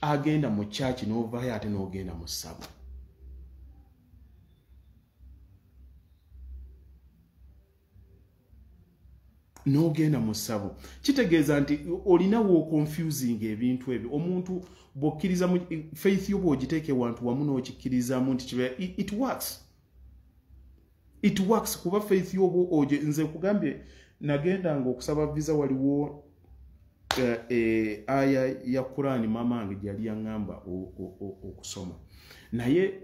agenda mu kyaki n'ovaayo ate n'ogenda mu ssabo. N'ogenda mu ssabo. Kitegeeza nti olinawo confusing ebintu ebyo. Omuntu bw'okkiriza faith yo bw'ogiteeka ewantu wamu n'okikkirizamu nti kiba it works it works kuba faith yo oba oje. Nze kugambye nagendanga okusaba visa waliwo uh, e, aya ya qurani mama wange gyali yaŋŋamba okusoma. Naye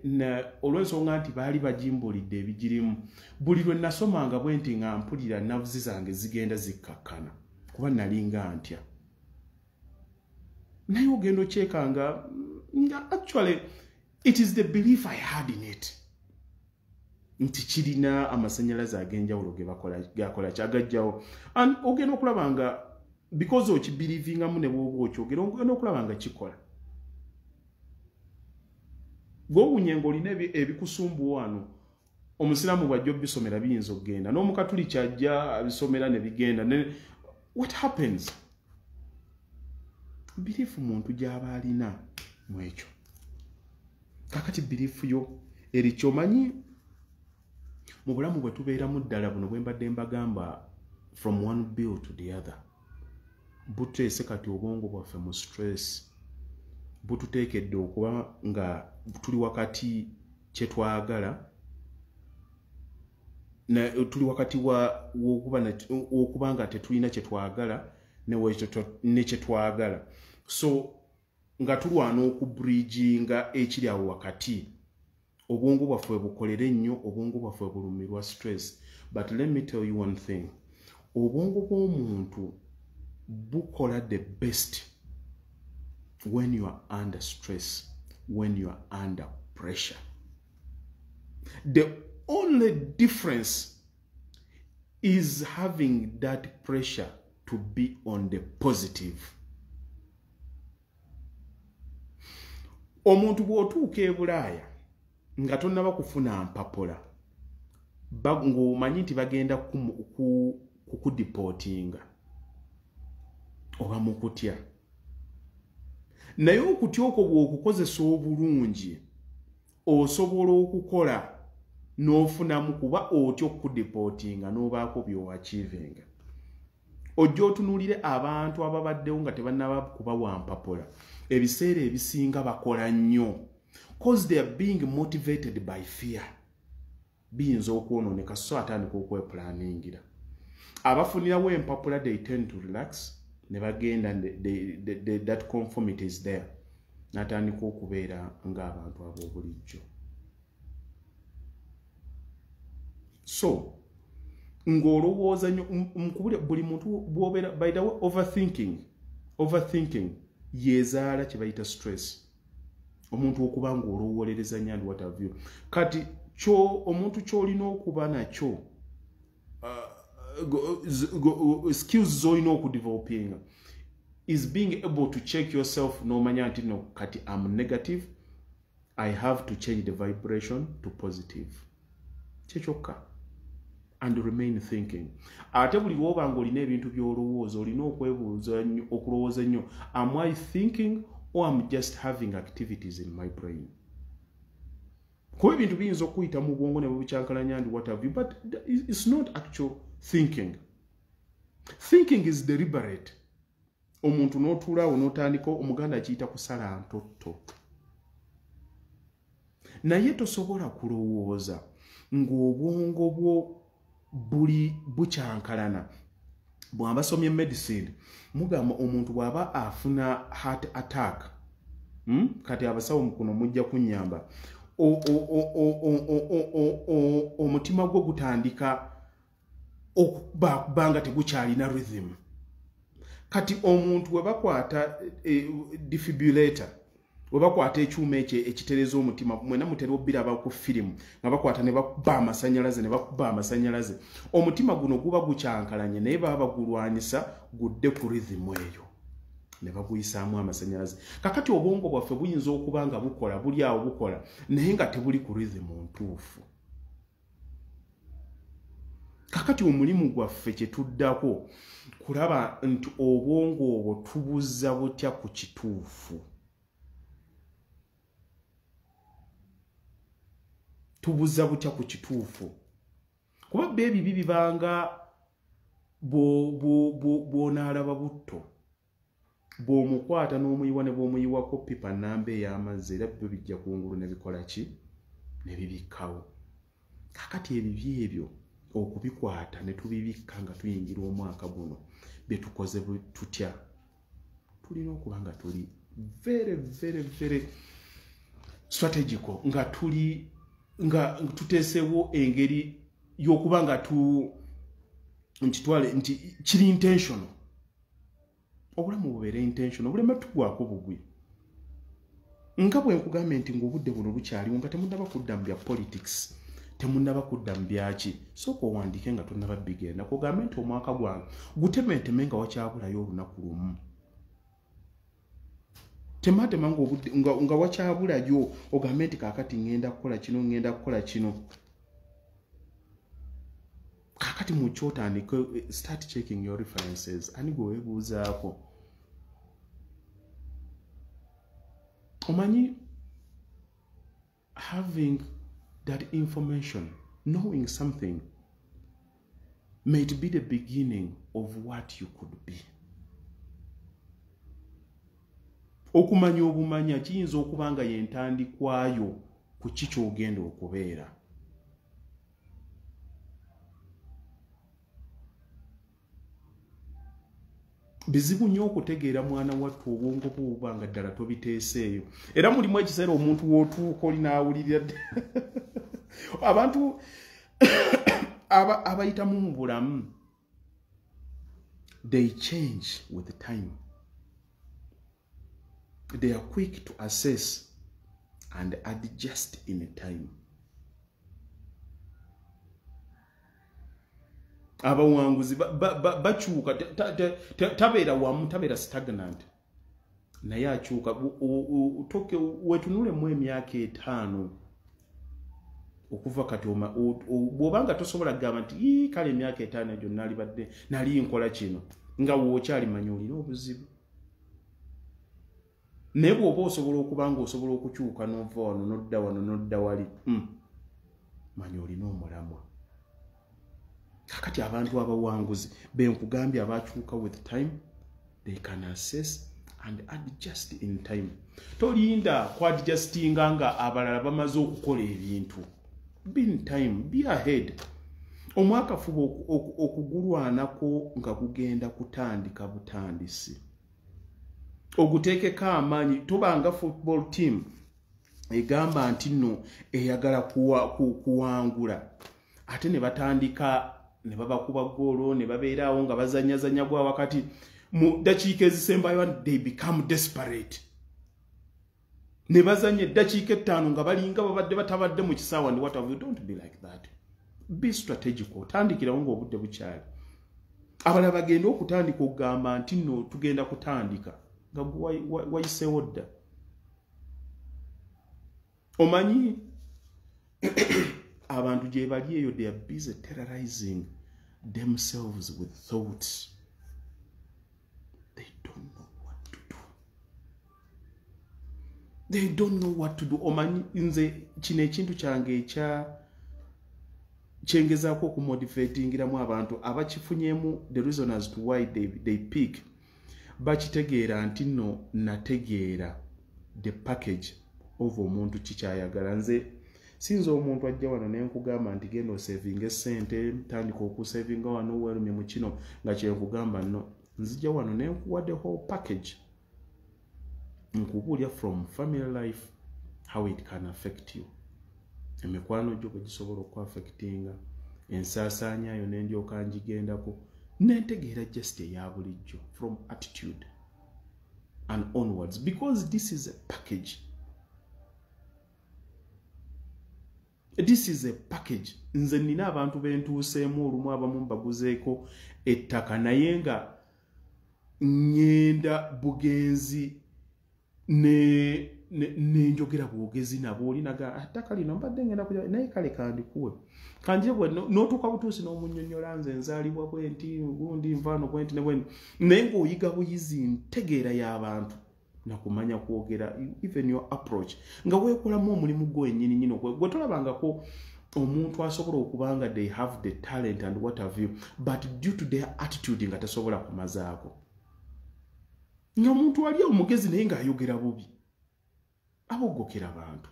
olw'ensonga nti baali bajimbulidde ebigirimu buli lwe nasomanga bwe nti nga mpulira navuzi zange zigenda zikkakkana kuba nalinga ntya. Naye ogenda okyekanga nga actually it is the belief i had in it nti kirina amasanyalaze ag'enjawulo gakola kyagajjawo. And ogenda okulaba nga because okibirivingamu ne bwoba okyogera ogenda okulaba nga kikola. Gwowunye ngaolina ebikusumbu wano omusiraamu bwajja obisomera biyinza okgenda n'omukatuli kyajja bisomera ne bigenda what happens? Biriifu muntu gy'aba alina mu ekyo. Kakati biriifu yo eri kyomanyi mu bulamu bwe tubeeramu ddala buno bwe mbadde mbagamba from one bill to the other. Buteese kati obwongo bwaffe mu stress. Bututeekedde okuba nga tuli wakati kyetwagala tuli wakati wokuba nga tetulina kyetwagala nekyetwagala so nga tulwana okubridginga ekiri awo wakati obwongo bwaffe bukolere nnyo obwongo bwaffe bulumirwa stress but let me tell you one thing obwongo bw'omuntu bukola the best when you are under stress, when you are under pressure. The only difference is having that pressure to be on the positive. omuntu bw'otuuka e bulaaya nga tonnaba kufuna mpapula ng'omanyi nti bagenda kukudipootinga oba mu kutya. Naye okutya okwo bw'okukozesa obulungi osobola okukola n'ofunamu kuba otya okudipootinga n'obaako byowakiivinga ojja otunuulire abantu ababaddewo nga tebannaba kuba wampapula ebiseera ebisinga bakola nnyo cause they are being motivated by fear biyinza okwonooneka so atandika okwepulaningira abafunirawo empapula they tend to relax ne bagenda that conformity is there. Natandika okubeera ngaabantu ab'obulijjo. So ng'olowooza nnyo mukubuli buli muntu bwobeera by the way overthinking overthinking yeezaala kye bayita stress omuntu okuba and what have you. Kati kyo omuntu ky'olina okuba nakyo uh, skills zolina okudevelopinga is being able to check yourself nomanya nti no kati am negative i have to change the vibration to positive. Kyekyokka and remain thinking. Ate buli woba nga olina ebintu byolowooza olina okwebuuza okulowooza ennyo am i thinking or am just having activities in my brain. Kuba ebintu biyinza okuyita mu bwongo ne bubukyankalanya ndi what have you but it's not actual thinking. Thinking is deliberate. Omuntu n'otuulaawo n'otandika omuganda akiyita kusala ntotto naye tosobola kulowooza ng'obwongo bwo buli bukyankalana. Bw'abasomye medicine mugamba omuntu bw'aba afuna heart attack hmm? kati abasawo kuno mujja kunyamba omutima gwe gutandika okubanga tegukyalina rhythm kati omuntu we bakwata e, defibrillator bwe bakwata ekyuma ekyo ekitereza omutima mwena mutera obbiraba ku firimu nga bakwata ne bakuba amasanyalaze ne bakuba amasanyalaze. Omutima guno guba gukyankalanye naye baba bagulwanyisa gudde ku rithimu eyo. Ne baguyisaamu amasanyalaze. Kakati obwongo bwaffe buyinza okuba nga bukola buli awo bukola naye nga tebuli ku rithimu ntuufu. Kakati omulimu gwaffe kyetuddako kulaba nti obwongo obwo tubuzza butya ku kituufu tubuzza butya ku kituufu? Kuba bba ebibi bibanga bw'onaalaba butto. Bw'omukwata n'omuyiwa ne bw'omuyiwako pipa namba ey'amazzi era byo bijja kungulu ne bikola ki? Ne bibikkawo. Kakati ebibi ebyo okubikwata ne tubibikka nga tuyingira omwaka guno bye tukoze tutya? Tulina okuba nga tuli very very very strategical nga tuli nga tuteesewo engeri y'okuba nga tu nkitwale nti kiri intentional. Obulamu bubeere intentional bulema tugwako bugwi. Nga bwe nkugambye nti ngaobudde buno bukyaliwo nga temunnaba kudda mu bya politics temunnaba kudda mu byaki sooka owandiike nga tonnaba bigenda. Kugambe nti omwaka gwange gutemeteme nga wakyabulayo olunaku lumu tematema nga wakyabulayo ogambe nti kaakati ŋŋenda kukola kino ŋŋenda kukola kino kaakati mukyotandike start checking your references ani gwe weebuuzaako omanyi having that information, knowing something, might be the beginning of what you could be. Okumanya obumanya kiyinza okuba nga yentandikwayo ku ki kyogenda okubeera. Bizibu nnyo okutegeera mwana wattu obwongo bwe obuba nga ddala tobiteeseeyo. Era mulimu ekiseera omuntu w'otuuka oli n'awulirira abantu abayitamu mu bulamu they change with time they are quick to assess and adjust in time. Abawanguzi bakyuka tabeera wamu tabeera stagnant. Naye akyuka wetunulemu emyaka etaano okuva kati bw'obanga tosobola kugamba nti kale emyaka etaano egyo nalibadde nali nkola kino nga wookyalimanya olina obuzibu naye bw'oba osobola okuba nga osobola okukyuka nova wano nodda wano nodda wali hmm, manya olina omulamwa. Kakati abantu abawanguzi benkugambye abakyuka with time they can assess and adjust in time. Tolinda kuadjustinga nga abalala bamaze okukola ebintu. Bin time be ahead. Omwaka fuba okugulwanako nga gugenda kutandika butandisi oguteekeko amaanyi. Tobanga football team egamba nti nno eyagala kuwangula. Ate ne batandika ne babakuba goolo ne babeeraawo nga bazanyazanya gwa wakati mu dakiika ezisembayo they become desperate. Ne bazanya eddakiika ettaano nga balinga babadde batabadde mu kisaawa ndi whatever you. Don't be like that. Be strategic. Otandikirawo ngaobudde bukyali. Abalala bagenda okutandika okugamba nti nno tugenda kutandika nga wayiseewo dda omanyi abantu gye bali eyo they are busy terrorizing themselves with thoughts. They don't know what to do. They don't know what to do. Omanyi nze kino ekintu kyange ekya kyengezaako okumotivatingiramu abantu abakifunyemu the reason as to why they, they pick bakitegeera nti nno nategeera the package of omuntu kikyayagala. Nze sinza omuntu ajja wano nenkugamba nti genda osavinga esente tandika okusavinga wano werumye mu kino nga kyenkugamba nno. Nzija wano nenkuwa the whole package. Nkubuulya from family life how it can affect you. Emikwano gyo bwe gisobola okuaffectinga ensaasaanyayo nendyoka ngigendako nentegeera just eya bulijjo from attitude and onwards because this is a package. This is a package. Nze nina abantu bentuuseemu olumu abamu mbaguzeeko ettaka naye nga ŋŋenda bugenzi ne ne bwogezi nabo olinaga attaka lino mbadde ngenda kuja naye kale kandikuwe. Kanje bwe n'otuuka butuusi n'omunyonyola nze nzaalibwa bwenti gundi nvaano bwenti ne bwenti naye ng'oyiga buyizi ntegeera y'abantu nakumanya kwogera even your approach. Nga weekolamu omulimu gwo ennyini nyini gwe tolabangako omuntu asobola okuba nga they have the talent and what have you but due to their attitude nga tasobola kumazaako. Nga omuntu ali omugezi naye ng'ayogera bubi abogokera bantu.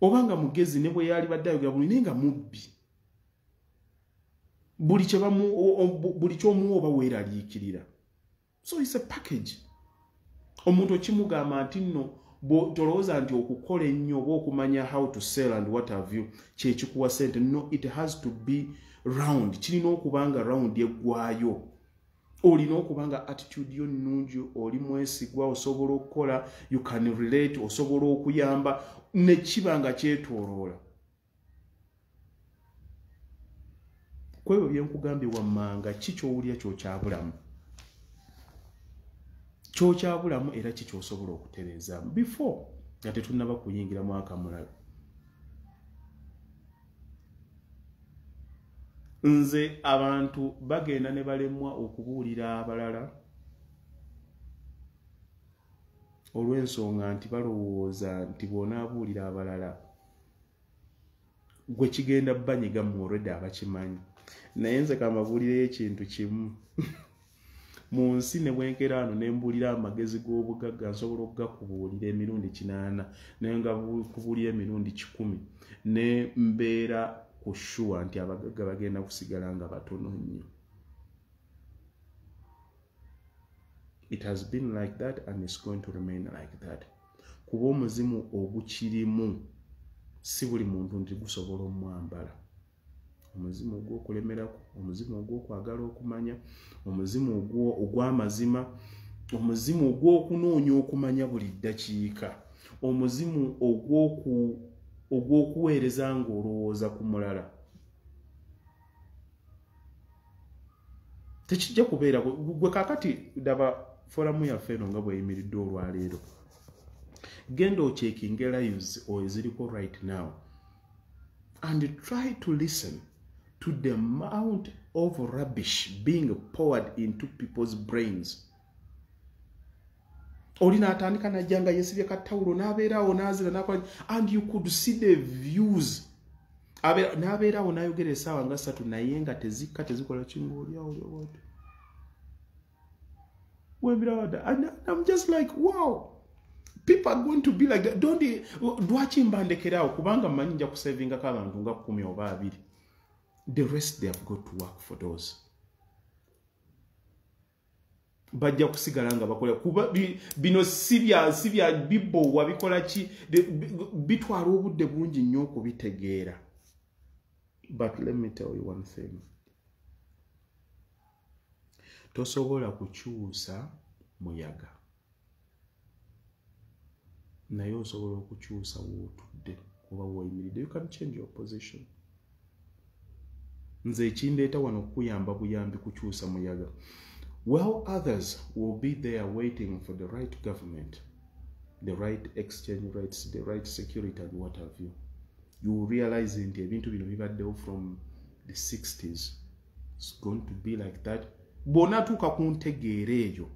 Oba nga mugezi ne bwe yali badde ayogera bubi naye nga mubbi. Buli kyomuwa oba weeraliikirira. So is a package. Omuntu okimugamba nti nno tolowooza nti okukola ennyo oba okumanya how to sell and what have you kyekikuwa sente no it has to be round. Kirina okuba nga round eggwayo olina okuba nga attitude yo nnungi oli mwesigwa osobola okukola you can relate osobola okuyamba nekiba nga kyetooloola kwebyo byenkugambye wammanga ki kyowulya kyokyabulamu? Kyokyabulamu era ki kyosobola okutereezaamu before nga tetunnaba kuyingira mwaka mulala nze abantu bagenda ne balemwa okubuulira abalala. Olw'ensonga nti balowooza nti bw'onaabuulira abalala gwe kigenda banyiga mu olwedde abakimanyi. Naye nze kamabuulireyo ekintu kimu. Mu nsi ne bwenkeraano ne mbuulira amagezi g'obugagga nsobola okugakubuulira emirundi kinaana naye nga kubuulira emirundi kikumi. Ne mbeera ku shuwa nti abagagga bagenda kusigala nga batono nnyo. It has been like that and is going to remain like that. Kuba omuzimu ogukirimu si buli muntu nti gusobola omwambala omuzimu ogw'okulemerako omuzimu ogw'okwagala okumanya omuzimu ogw'amazima omuzimu ogw'okunoonya okumanya buli ddakiika omuzimu ogw'okuweereza ng'olowooza ku mulala. Tekijja kubeera gwe kaakati daba foramu yaffe eno nga bweyimiridde olwaleero genda okyekinge lives eziriko right now and try to listen to the amount of rubbish being poured into people's brains oli n'atandika najja nga yesibye katawulo n'abeeraawo n'azira nakola and you could see the views. N'abeeraawo n'ayogera essaawa nga ssatu naye nga tezikka tezikola kingaoliawoliawoti wembirawadda i'm just like wow. People are going to be like that. Don't lwaki mbandekeraawo kubanga mmanyi nja kusavingako abantu nga kkumi oba abiri. The rest they have got to work for those bajja kusigala nga bakola. Kuba bino si bya bibbowa bikola ki? Bitwala obudde bungi nnyo okubitegeera. But let me tell you one thing. Tosobola kukyusa muyaga. Naye osobola okukyusa wootudde oba woyimiridde you can change your position. Nze ekindeeta wano okukuyamba buyambi kukyusa muyaga while others will be there waiting for the right government the right exchange rates the right security and what have you you will realize nti ebintu bino bibaddewo from the 60s its going to be like that. Bw'onaatuuka ku ntegeera eyo.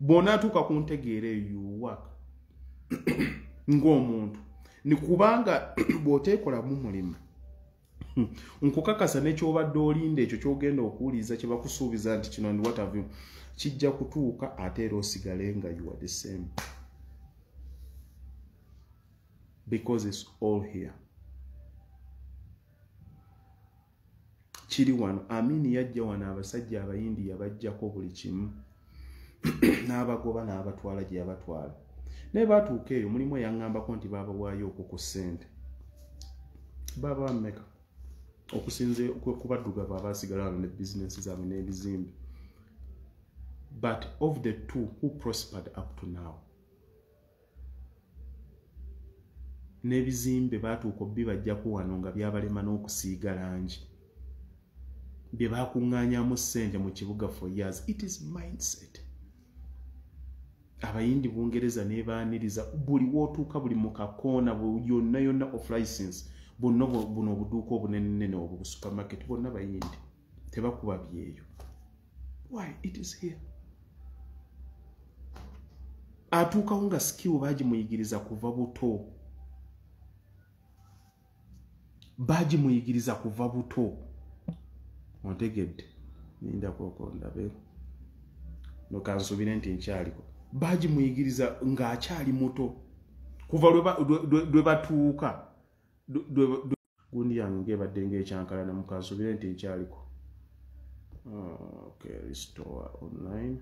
Bw'onaatuuka ku ntegeera eyo you work. Ng'omuntu nikubanga bw'oteekolamu mulimu nkukakasa nekyobadde olinda ekyo kyogenda okuwuliriza kye bakusuubiza nti kino ndi whatavyu kijja kutuuka ate era osigale nga you are the same. Because its all here. Kiri wano amini yajja wano abasajja abayindi yabajjako buli kimu n'abagoba n'abatwala gye yabatwala. Naye baatuuka eyo mulimu eyaŋŋambako nti baabawaayo okwo ku ssente. Baaba bameka okusinze kubaddugavu abaasigala wano ne bizinesi zaabwe n'ebizimbe. But of the two who prospered up to now? N'ebizimbe baatuuka obibajjako wano nga byabalema n'okusiiga langi. Bye bakuŋŋaanyamu ssente mu kibuga for years. It is mindset. Abayindi bungereza nebaaniriza buli wootuuka buli mu kakoona yonna yonna of license bonna buno obuduuka obunenenene obwo busupermarket bonna bayindi tebakuba byeyo. Why it is here? Atuukawo nga skill bagimuyigiriza kuva buto. Bagimuyigiriza kuva buto. Ontegedde nindakooko ndabe. Nokansubire nti nkyaliko. Bagimuyigiriza ng'akyali muto. Kuva lwe batuuka gundi yange ngebadde ngaekyankalana mukansubire nti nkyaliko. Okay, restore online.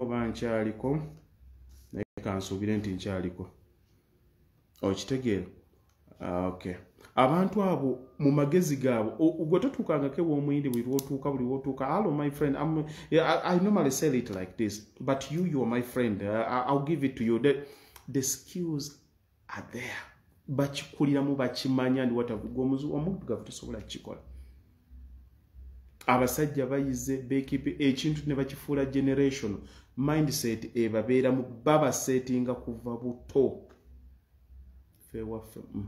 Oba nkyaliko naye kansuubire nti nkyaliko. Okitegeera. ah, okay. Abantu abo mu magezi gaabwe gwe totuukangako ew'omuyindi buli lwotuuka buli lwotuuka allo my friend I, I normally say it like this but you you are my friend uh, i'll give it to you. The, the skills are there. Bakikuliramu bakimanya ndi wataomuddugavu tosobola kukikola. Abasajja bayize bekipi ekintu ne bakifuula generation. Mindset ebabeeramu babasetinga kuva buto. Fewaffe mm.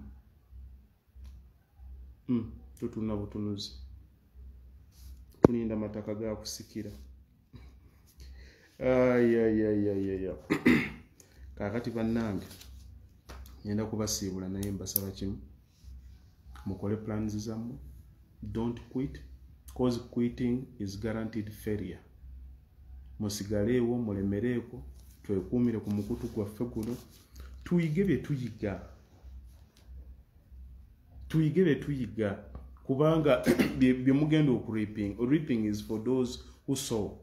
Mm. tutuna butunuzi. Tulinda mataka ga kusikira. Ayayayayaya kakati bannange ngenda kubasiibula naye mbasaba kimu. Mukole plans zammwe. Don't quit cause quitting is guaranteed failure. Musigaleewo mulemereeko twekuumire ku mukutu gwaffe guno. Tuyige bye tuyiga tuyige bye tuyiga kubanga byemugenda okuriping reaping is for those who sow.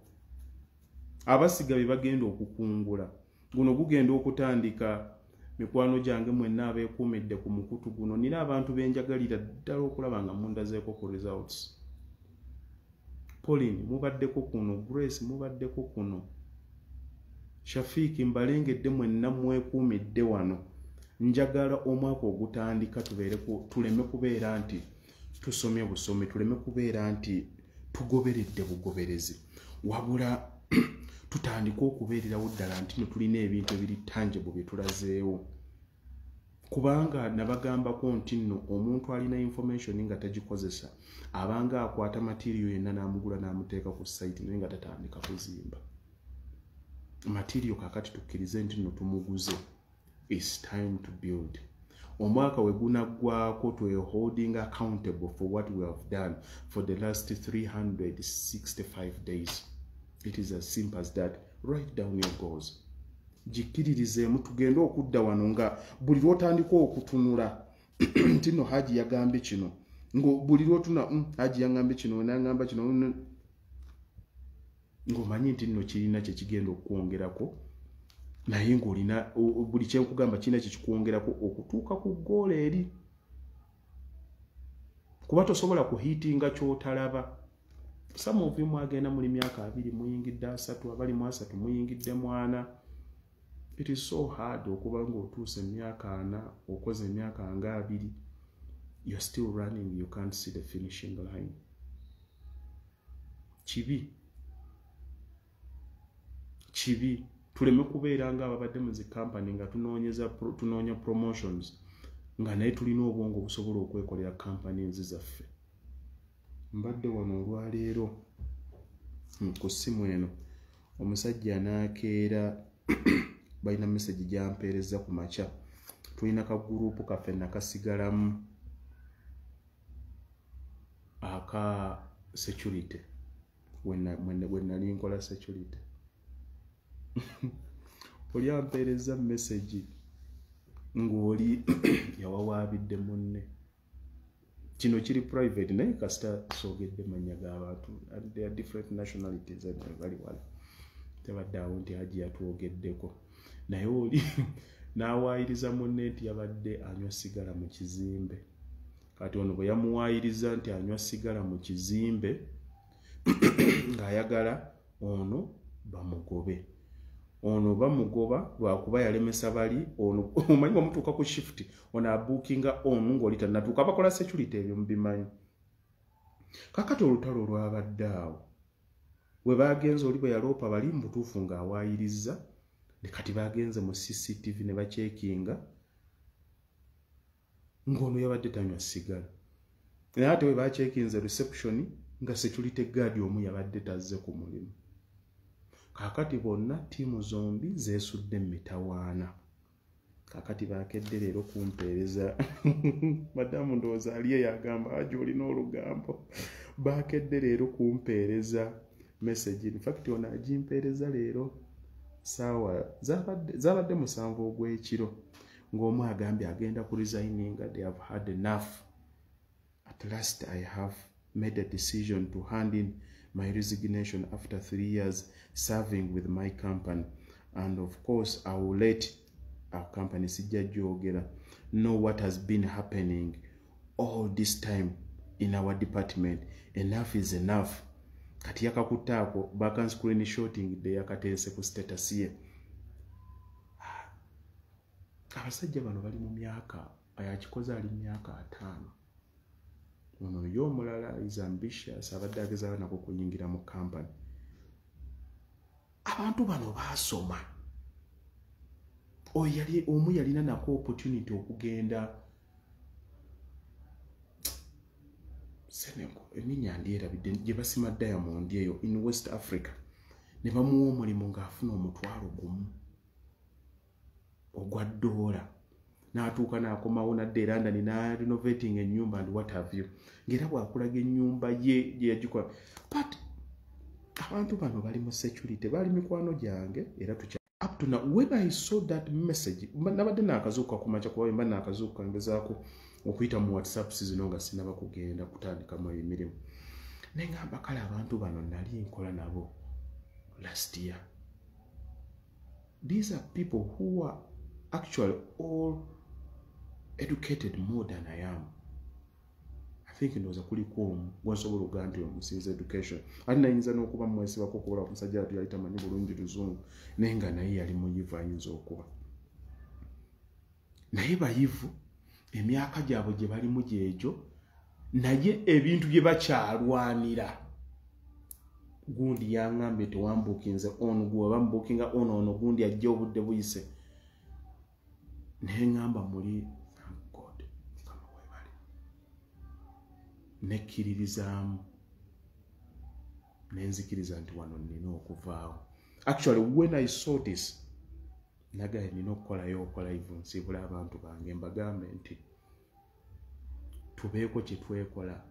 Abasiga bye bagenda okukungula. Guno gugenda okutandika mikwano gyange mwenna abeekuumidde ku mukutu guno. Nina abantu benjagalira ddala okulaba nga mundazeeko ku results. Pauline mubaddeko kuno. Grace mubaddeko kuno. Shafiiki mbalengedde mwenna mwekuumidde wano njagala omwaka ogutandika tuleme kubeera nti tusomye busomi tuleme kubeera nti tugoberedde bugoberezi. Wabula tutandike okubeererawo ddala nti no tulina ebintu ebiri tangible bye tulazeewo. Kubanga nabagambako nti nno omuntu alina information nga tagikozesa abanga akwata matiriyo yenna n'amugula n'amuteeka ku site naye nga tatandika kuzimba. Matiriyo kakati tukkirize nti nno tumuguze its time to build. Omwaka we gunaggwako tweholding accountable for what we have done for the last 365 days. It is as simple as that. Write down your goals. Gikkiririzeemu tugende okudda wano nga buli lwotandika okutunula. Nti no haji yagambye kino. Buli lwotuna mm, haji yaŋambye kino nagamba kino ngaomanyi nti nno kirina kyekigenda okukwongerako naye ngaolina buli kyenkugamba kirina kyekikwongerako okutuuka ku ggoola eri. Kuba tosobola kuhiitinga kyotalaba. Samuvimu agenda muli myaka abiri muyingidde asatu abali mu asatu muyingidde mwana. It is so hard okuba ngaotuusa emyaka ana okoze emyaka nga abiri. Youare still running you can't see the finishing line. Kibi? Kibi tuleme kubeera nga ababadde mu zikampany nga tunoonya promotions nga naye tulina obwongo obusobola okwekolera kampanies zaffe. Mbadde wano olwaleero ku ssimu eno omusajja anaakeera balina message gyampeereza ku makya. Tulina kaguruupu kaffe nakasigalamu aka security wenali nkola security oli ampeereza message ng'oli yawawaabidde munne. Kino kiri private naye kasita soogedde manya g'abantu there different nationalities bali wala. Tebadde awo nti haji yatwogeddeko. Naye oli n'awaayiriza munne nti yabadde anywa sigala mu kizimbe. Kati ono bwe yamuwaayiriza nti anywa sigala mu kizimbe ng'ayagala ono bamugobe ono bamugoba lwakuba yalemesa bali ono omanyi omutuuka ku shift ono abuukinga onu ngaoli tannatuuka bakola security ebyo mubimanyi kakati olutalo olwabadde awo we bagenze oli bwe yaloopa bali mu butuufu ng'awaayiriza ne kati bagenze mu cctv ne bakyekinga ng'ono yabadde tanywa sigala. Naye ate we bakyekinze reception nga security guard omu yabadde tazze ku mulimu kaakati bonna ttiimu zombi zeesudde mitawaana. Kaakati bakedde leero kumpeereza. Madamu ndowooza aliye yagamba ajo olina olugambo. Bakedde leero kumpeereza message. Infact ono agimpeereza leero. Saawa zabadde musanvu ogw'ekiro ng'omu agambye agenda ku resigninga they have had enough. At last i have made a decision to hand in my resignation after three years serving with my company. And of course i will let our company sijja know what has been happening all this time in our department. Enough is enough. Kati yakakutte ako bakanscreen shooting de yakateese ku status ye abasajja bano bali mu myaka yakikoze ali myaka ataano ono yo omulala is ambitious abadde agezao nako kuyingira mu kampany abantu bano baasoma. Omu yalina nako opportunity okugenda. Senego eminya ndyerabidde gye basima diamond eyo in west africa ne bamuwa omulimu ng'afuna omutwalo gumu ogwa ddoola n'atuuka n'akomawo nadde e london narenovating ennyumba and what have you. Ngaera bwakulaga ennyumba ye gyeyagikola but abantu bano bali mu security baali mikwano gyange era up to now when i saw that message nabadde naakazuuka kumaca kuba mba naakazuuka ngezaako okuyita mu whatsapp zino nga sinaba kugenda kutandikamu emirimu. Naye ngamba kale abantu bano nali nkola nabo last year. These are people who are actually all educated more than i am. Think ndowooza kuliko omu gwasobola okugaa nti omusinza education. Ate nayinza n'okuba mwesibako okubola omusajja ati yali tamanyi bulungi luzungu? Naye nga naye yali muyivu ayinza okuba. Naye bayivu emyaka gyabwe gye balimu gyegyo naye ebintu bye bakyalwanira. Gundi yaŋambye tewambuukinze ono gwe wabambuukinga ono ono gundi ajja obudde buyise. Naye ŋŋamba muli god mukama webali nekkiririzaamu. Nenzikiriza nti wano nina okuvaawo. Actually when i saw this nagaye nina okukolayo okolive nsiibula abantu bange mbagambe nti tubeeko kye twekola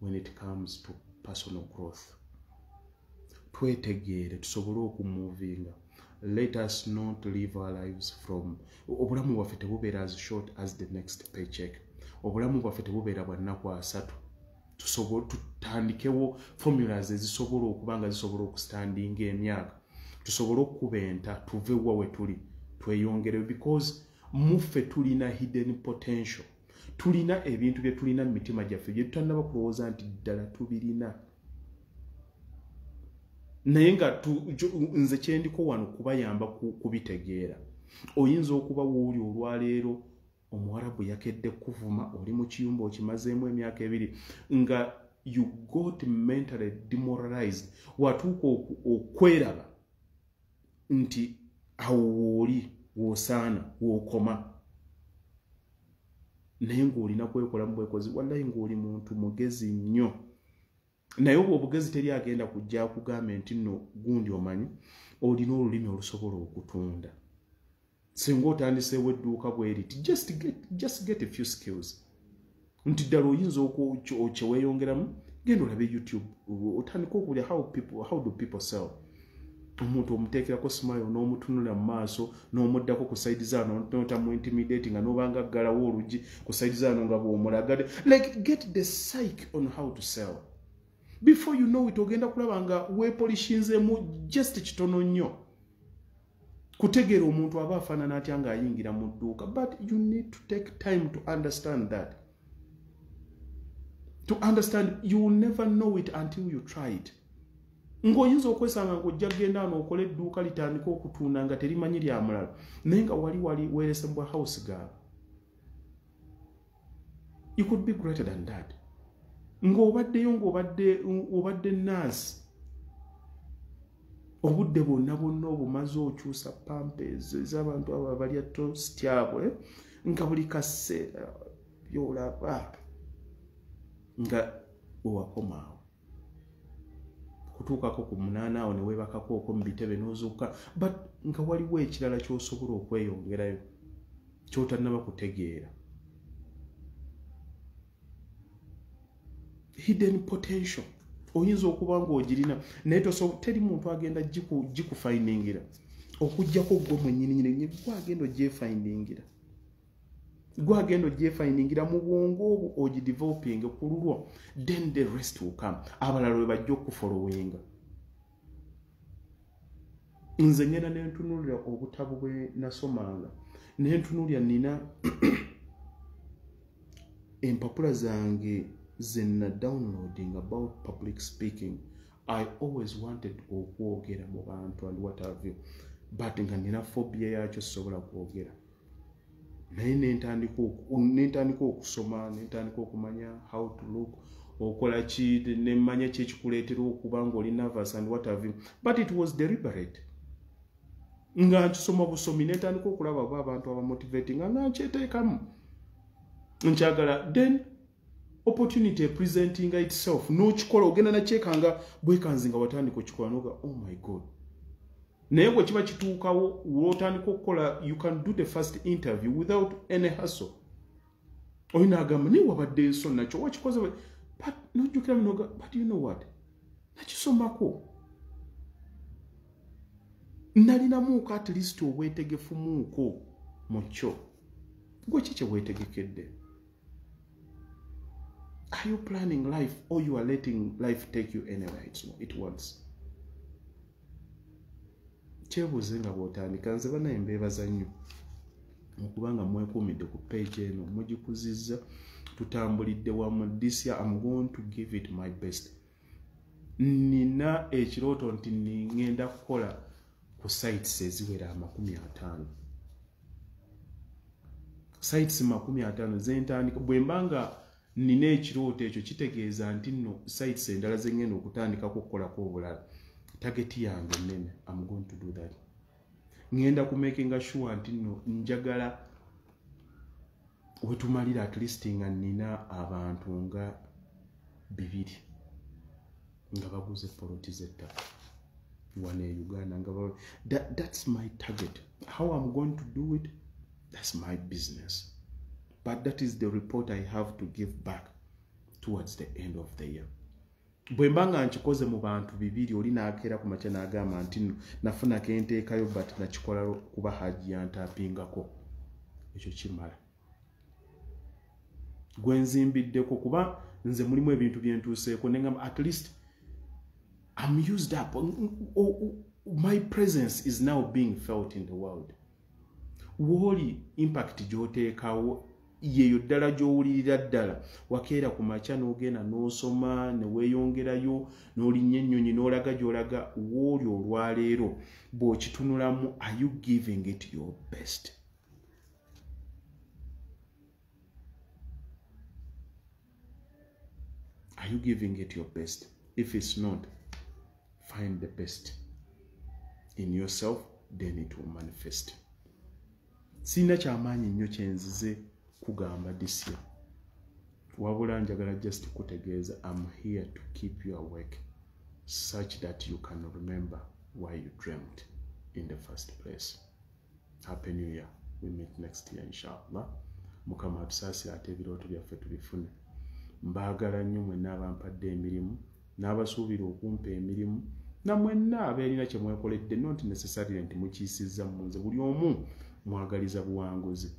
when it comes to personal growth. Twetegeere tusobole okumuvinga let us not live our lives from obulamu bwaffe tebubeera as short as the next paycheck obulamu bwaffe tebubeera bwa nnaku asatu. Tutandikewo formulas ezisobola okuba nga zisobola okustandinga emyaka. Tusobole okukuba enta tuve wa we tuli. Tweyongereyo because muffe tulina hidden potential. Tulina ebintu bye tulina mu mitima gyaffe bye tutannaba kulowooza nti ddala tubirina. Naye nga nze kyendiko wano kubayamba kubitegeera. Oyinza okuba wooli olwaleero omuwarabu yakedde kuvuma oli mu kiyumba okimazeemu emyaka ebiri nga you got mentally demoralized. Watuuka okweraba nti awo wooli woosaana wookoma naye ng'olina kwekola mu bwekozi wallayi ng'oli muntu mugezi nnyo. Naye obwo obugezi teri agenda kujja kugambe nti nno gundi omanyi olina olulimi olusobola okutunda singa otandiseewo edduuka bweriti just get a few skills. Nti ddala oyinza kyeweeyongeramu genda olabe youtube otandika okulya how do people sell? Omuntu omuteekerako simayo n'omutunula mu maaso n'omuddako ku saidi zaano notamu intimidati nga nobanga ggalawo olugi ku saidi zaano nga bwomulagade. Like get the psyche on how to sell. Before you know it ogenda kulaba nga weepolishinzeemu just kitono nnyo kutegeera omuntu aba afaanana atya ng'ayingira mu dduuka but you need to take time to understand that. To understand you will never know it until you try it. Ng'oyinza okwesanga ng'ojja kgenda ano okola edduuka litandika okutunda nga terimanyi lya mulala naye nga wali wali weeresebwa house gaaba you could be greater than that. Ng'obaddeyo ng'obadde naasi obudde bwonna bwonna obumaze okyusa pampes ez'abantu abo abalya tostyabwe nga buli kaseera byolaba nga wewakomaawo kutuukako ku munaana awo ne weebakako okwo mu bitebe n'ozuuka but nga waliwo ekirala ky'osobola okweyongerayo ky'otannaba kutegeera. Hidden potential oyinza okuba ng'ogirina. Naye teri muntu agenda gikufindingira okugjako gwe mwenyininyini gwagenda ogyefindingira gwagenda ogyefindingira mu bwongo obwo ogideveloping ku lulwo then the rest will come. Abalala we bajja okufolowinga nze ngenda nentunulira obutabu bwe nasomanga. Nentunulira nina empapula zange zenna downloading about public speaking. I always wanted okwogera mu bantu and what have you but nga nina phobia yakyo sisobola kwogera. Naye nentandika okusoma nentandika okumanya how to look okola ki nemanya ki ekikuleetera okuba nga oli nervous and what have you but it was deliberate. Nga nkisoma busomi nentandika okulaba ba abantu abamotivatinga nga nkyeteekamu nkyagala then opportunity epresentinga itself. Nokikola ogenda nakyekanga bwekanzi nga watandika okikola noga oh my god. Naye bwe kiba kituukawo lwotandika okukola you can do the first interview without any hustle olina agamba naye wabadde enso nakyo wakikoze nojjukira mnoga but you know what? Nakisomako. Nalinamuuko at least obwetegefu muuko mu kyo. Gwe ki kyebwetegekedde are you planning life or you are letting life take you anywhere? It wants kyebuuze nga bw'otandika nze banaye mbeebaza nnyo. Okubanga mwekuumidde ku page eno mugikuzizza tutambulidde wamu. Disya am going to give it my best. Nina ekirooto nti ningenda kukola ku sites eziwera amakumi ataano. Sites makumi ataano zentandika bwe mbanga nina ekirooto ekyo kitegeeza nti nno sites endala zengenda okutandikako okukolako obulala. Tageti yange nene am going to do that. Ngenda kumakinga sure nti no njagala wetumalira at least nga nina abantu nga bibiri nga baguze poloti zettaka. Wane e uganda nga that, that's my target. How i'm going to do it that's my business but that is the report i have to give back towards the end of the year. Bwe mba nga nkikoze mu bantu bibiri oli nakeera ku makya n'agamba nti no nafunako enteekayo but nakikola kuba haji yantapingako ekyo kimala. Gwe nzimbiddeko kuba nze mulimu ebintu byentuuseeko negamba at least am used up. My presence is now being felt in the world. Wooli impact gyoteekawo yeyo ddala gy'owulirira ddala. Wakeera ku makya n'ogenda n'osoma ne weeyongerayo n'olinnya ennyonyi n'olaga gy'olaga wooli olwaleero bw'okitunulamu are you giving it your best? Are you giving it your best? If it's not find the best in yourself then it will manifest. Siina kyamaanyi nnyo kyenzize kugamba disya wabula njagala just kutegeeza am here to keep you awake such that you can remember why you dreamt in the first place. Happy new year. We meet next year inshallah. Mukama atusaasira ate ebirooto byaffe tubifune. Mbaagala nnyo mwenna abampadde emirimu n'abasuubira okumpa emirimu namwenna abeerina kyemwekoledde noti necessarily nti mukiisizza munze buli omu mwagaliza buwanguzi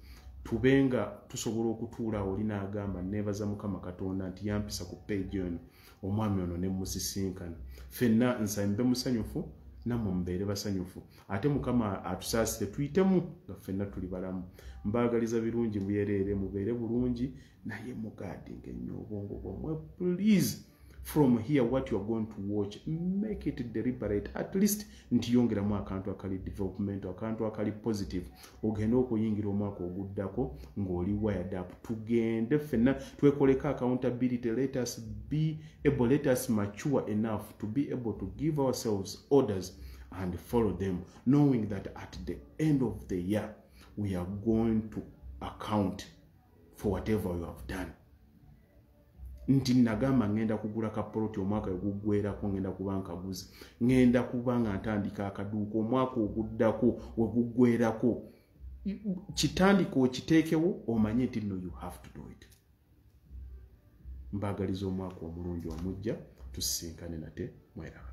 tube nga tusobola okutuula oli n'agamba neebaza mukama katonda nti yampisa ku peegi ono omwami ono ne musisinkana. Ffenna nsambe musanyufu nammwe mubeere basanyufu. Ate mukama atusaasire tuyitemu nga ffenna tuli balamu. Mbaagaliza birungi byereere mubeere bulungi naye mugaadinga ennyo obwongo bwammwe please from here what youare going to watch make it deliberate. At least ntiyongeramu akantu akali development akantu akali positive. Ogende okuyingira omwaka oguddako ng'oli wired up. Tugende ffenna twekoleko accountability. Let us be able let us mature enough to be able to give ourselves orders and follow them knowing that at the end of the year we are going to account for whatever you have done nti nagamba ŋŋenda kugula kapoloti omwaka weguggwerako ŋŋenda kuba nkaguzi. Ŋŋenda kuba nga ntandika akaduuka omwaka oguddako weguggwerako kitandika okiteekewo omanye nti no you have to do it. Mbaagaliza omwaka omulungi omujja tusisinkane nate mweraba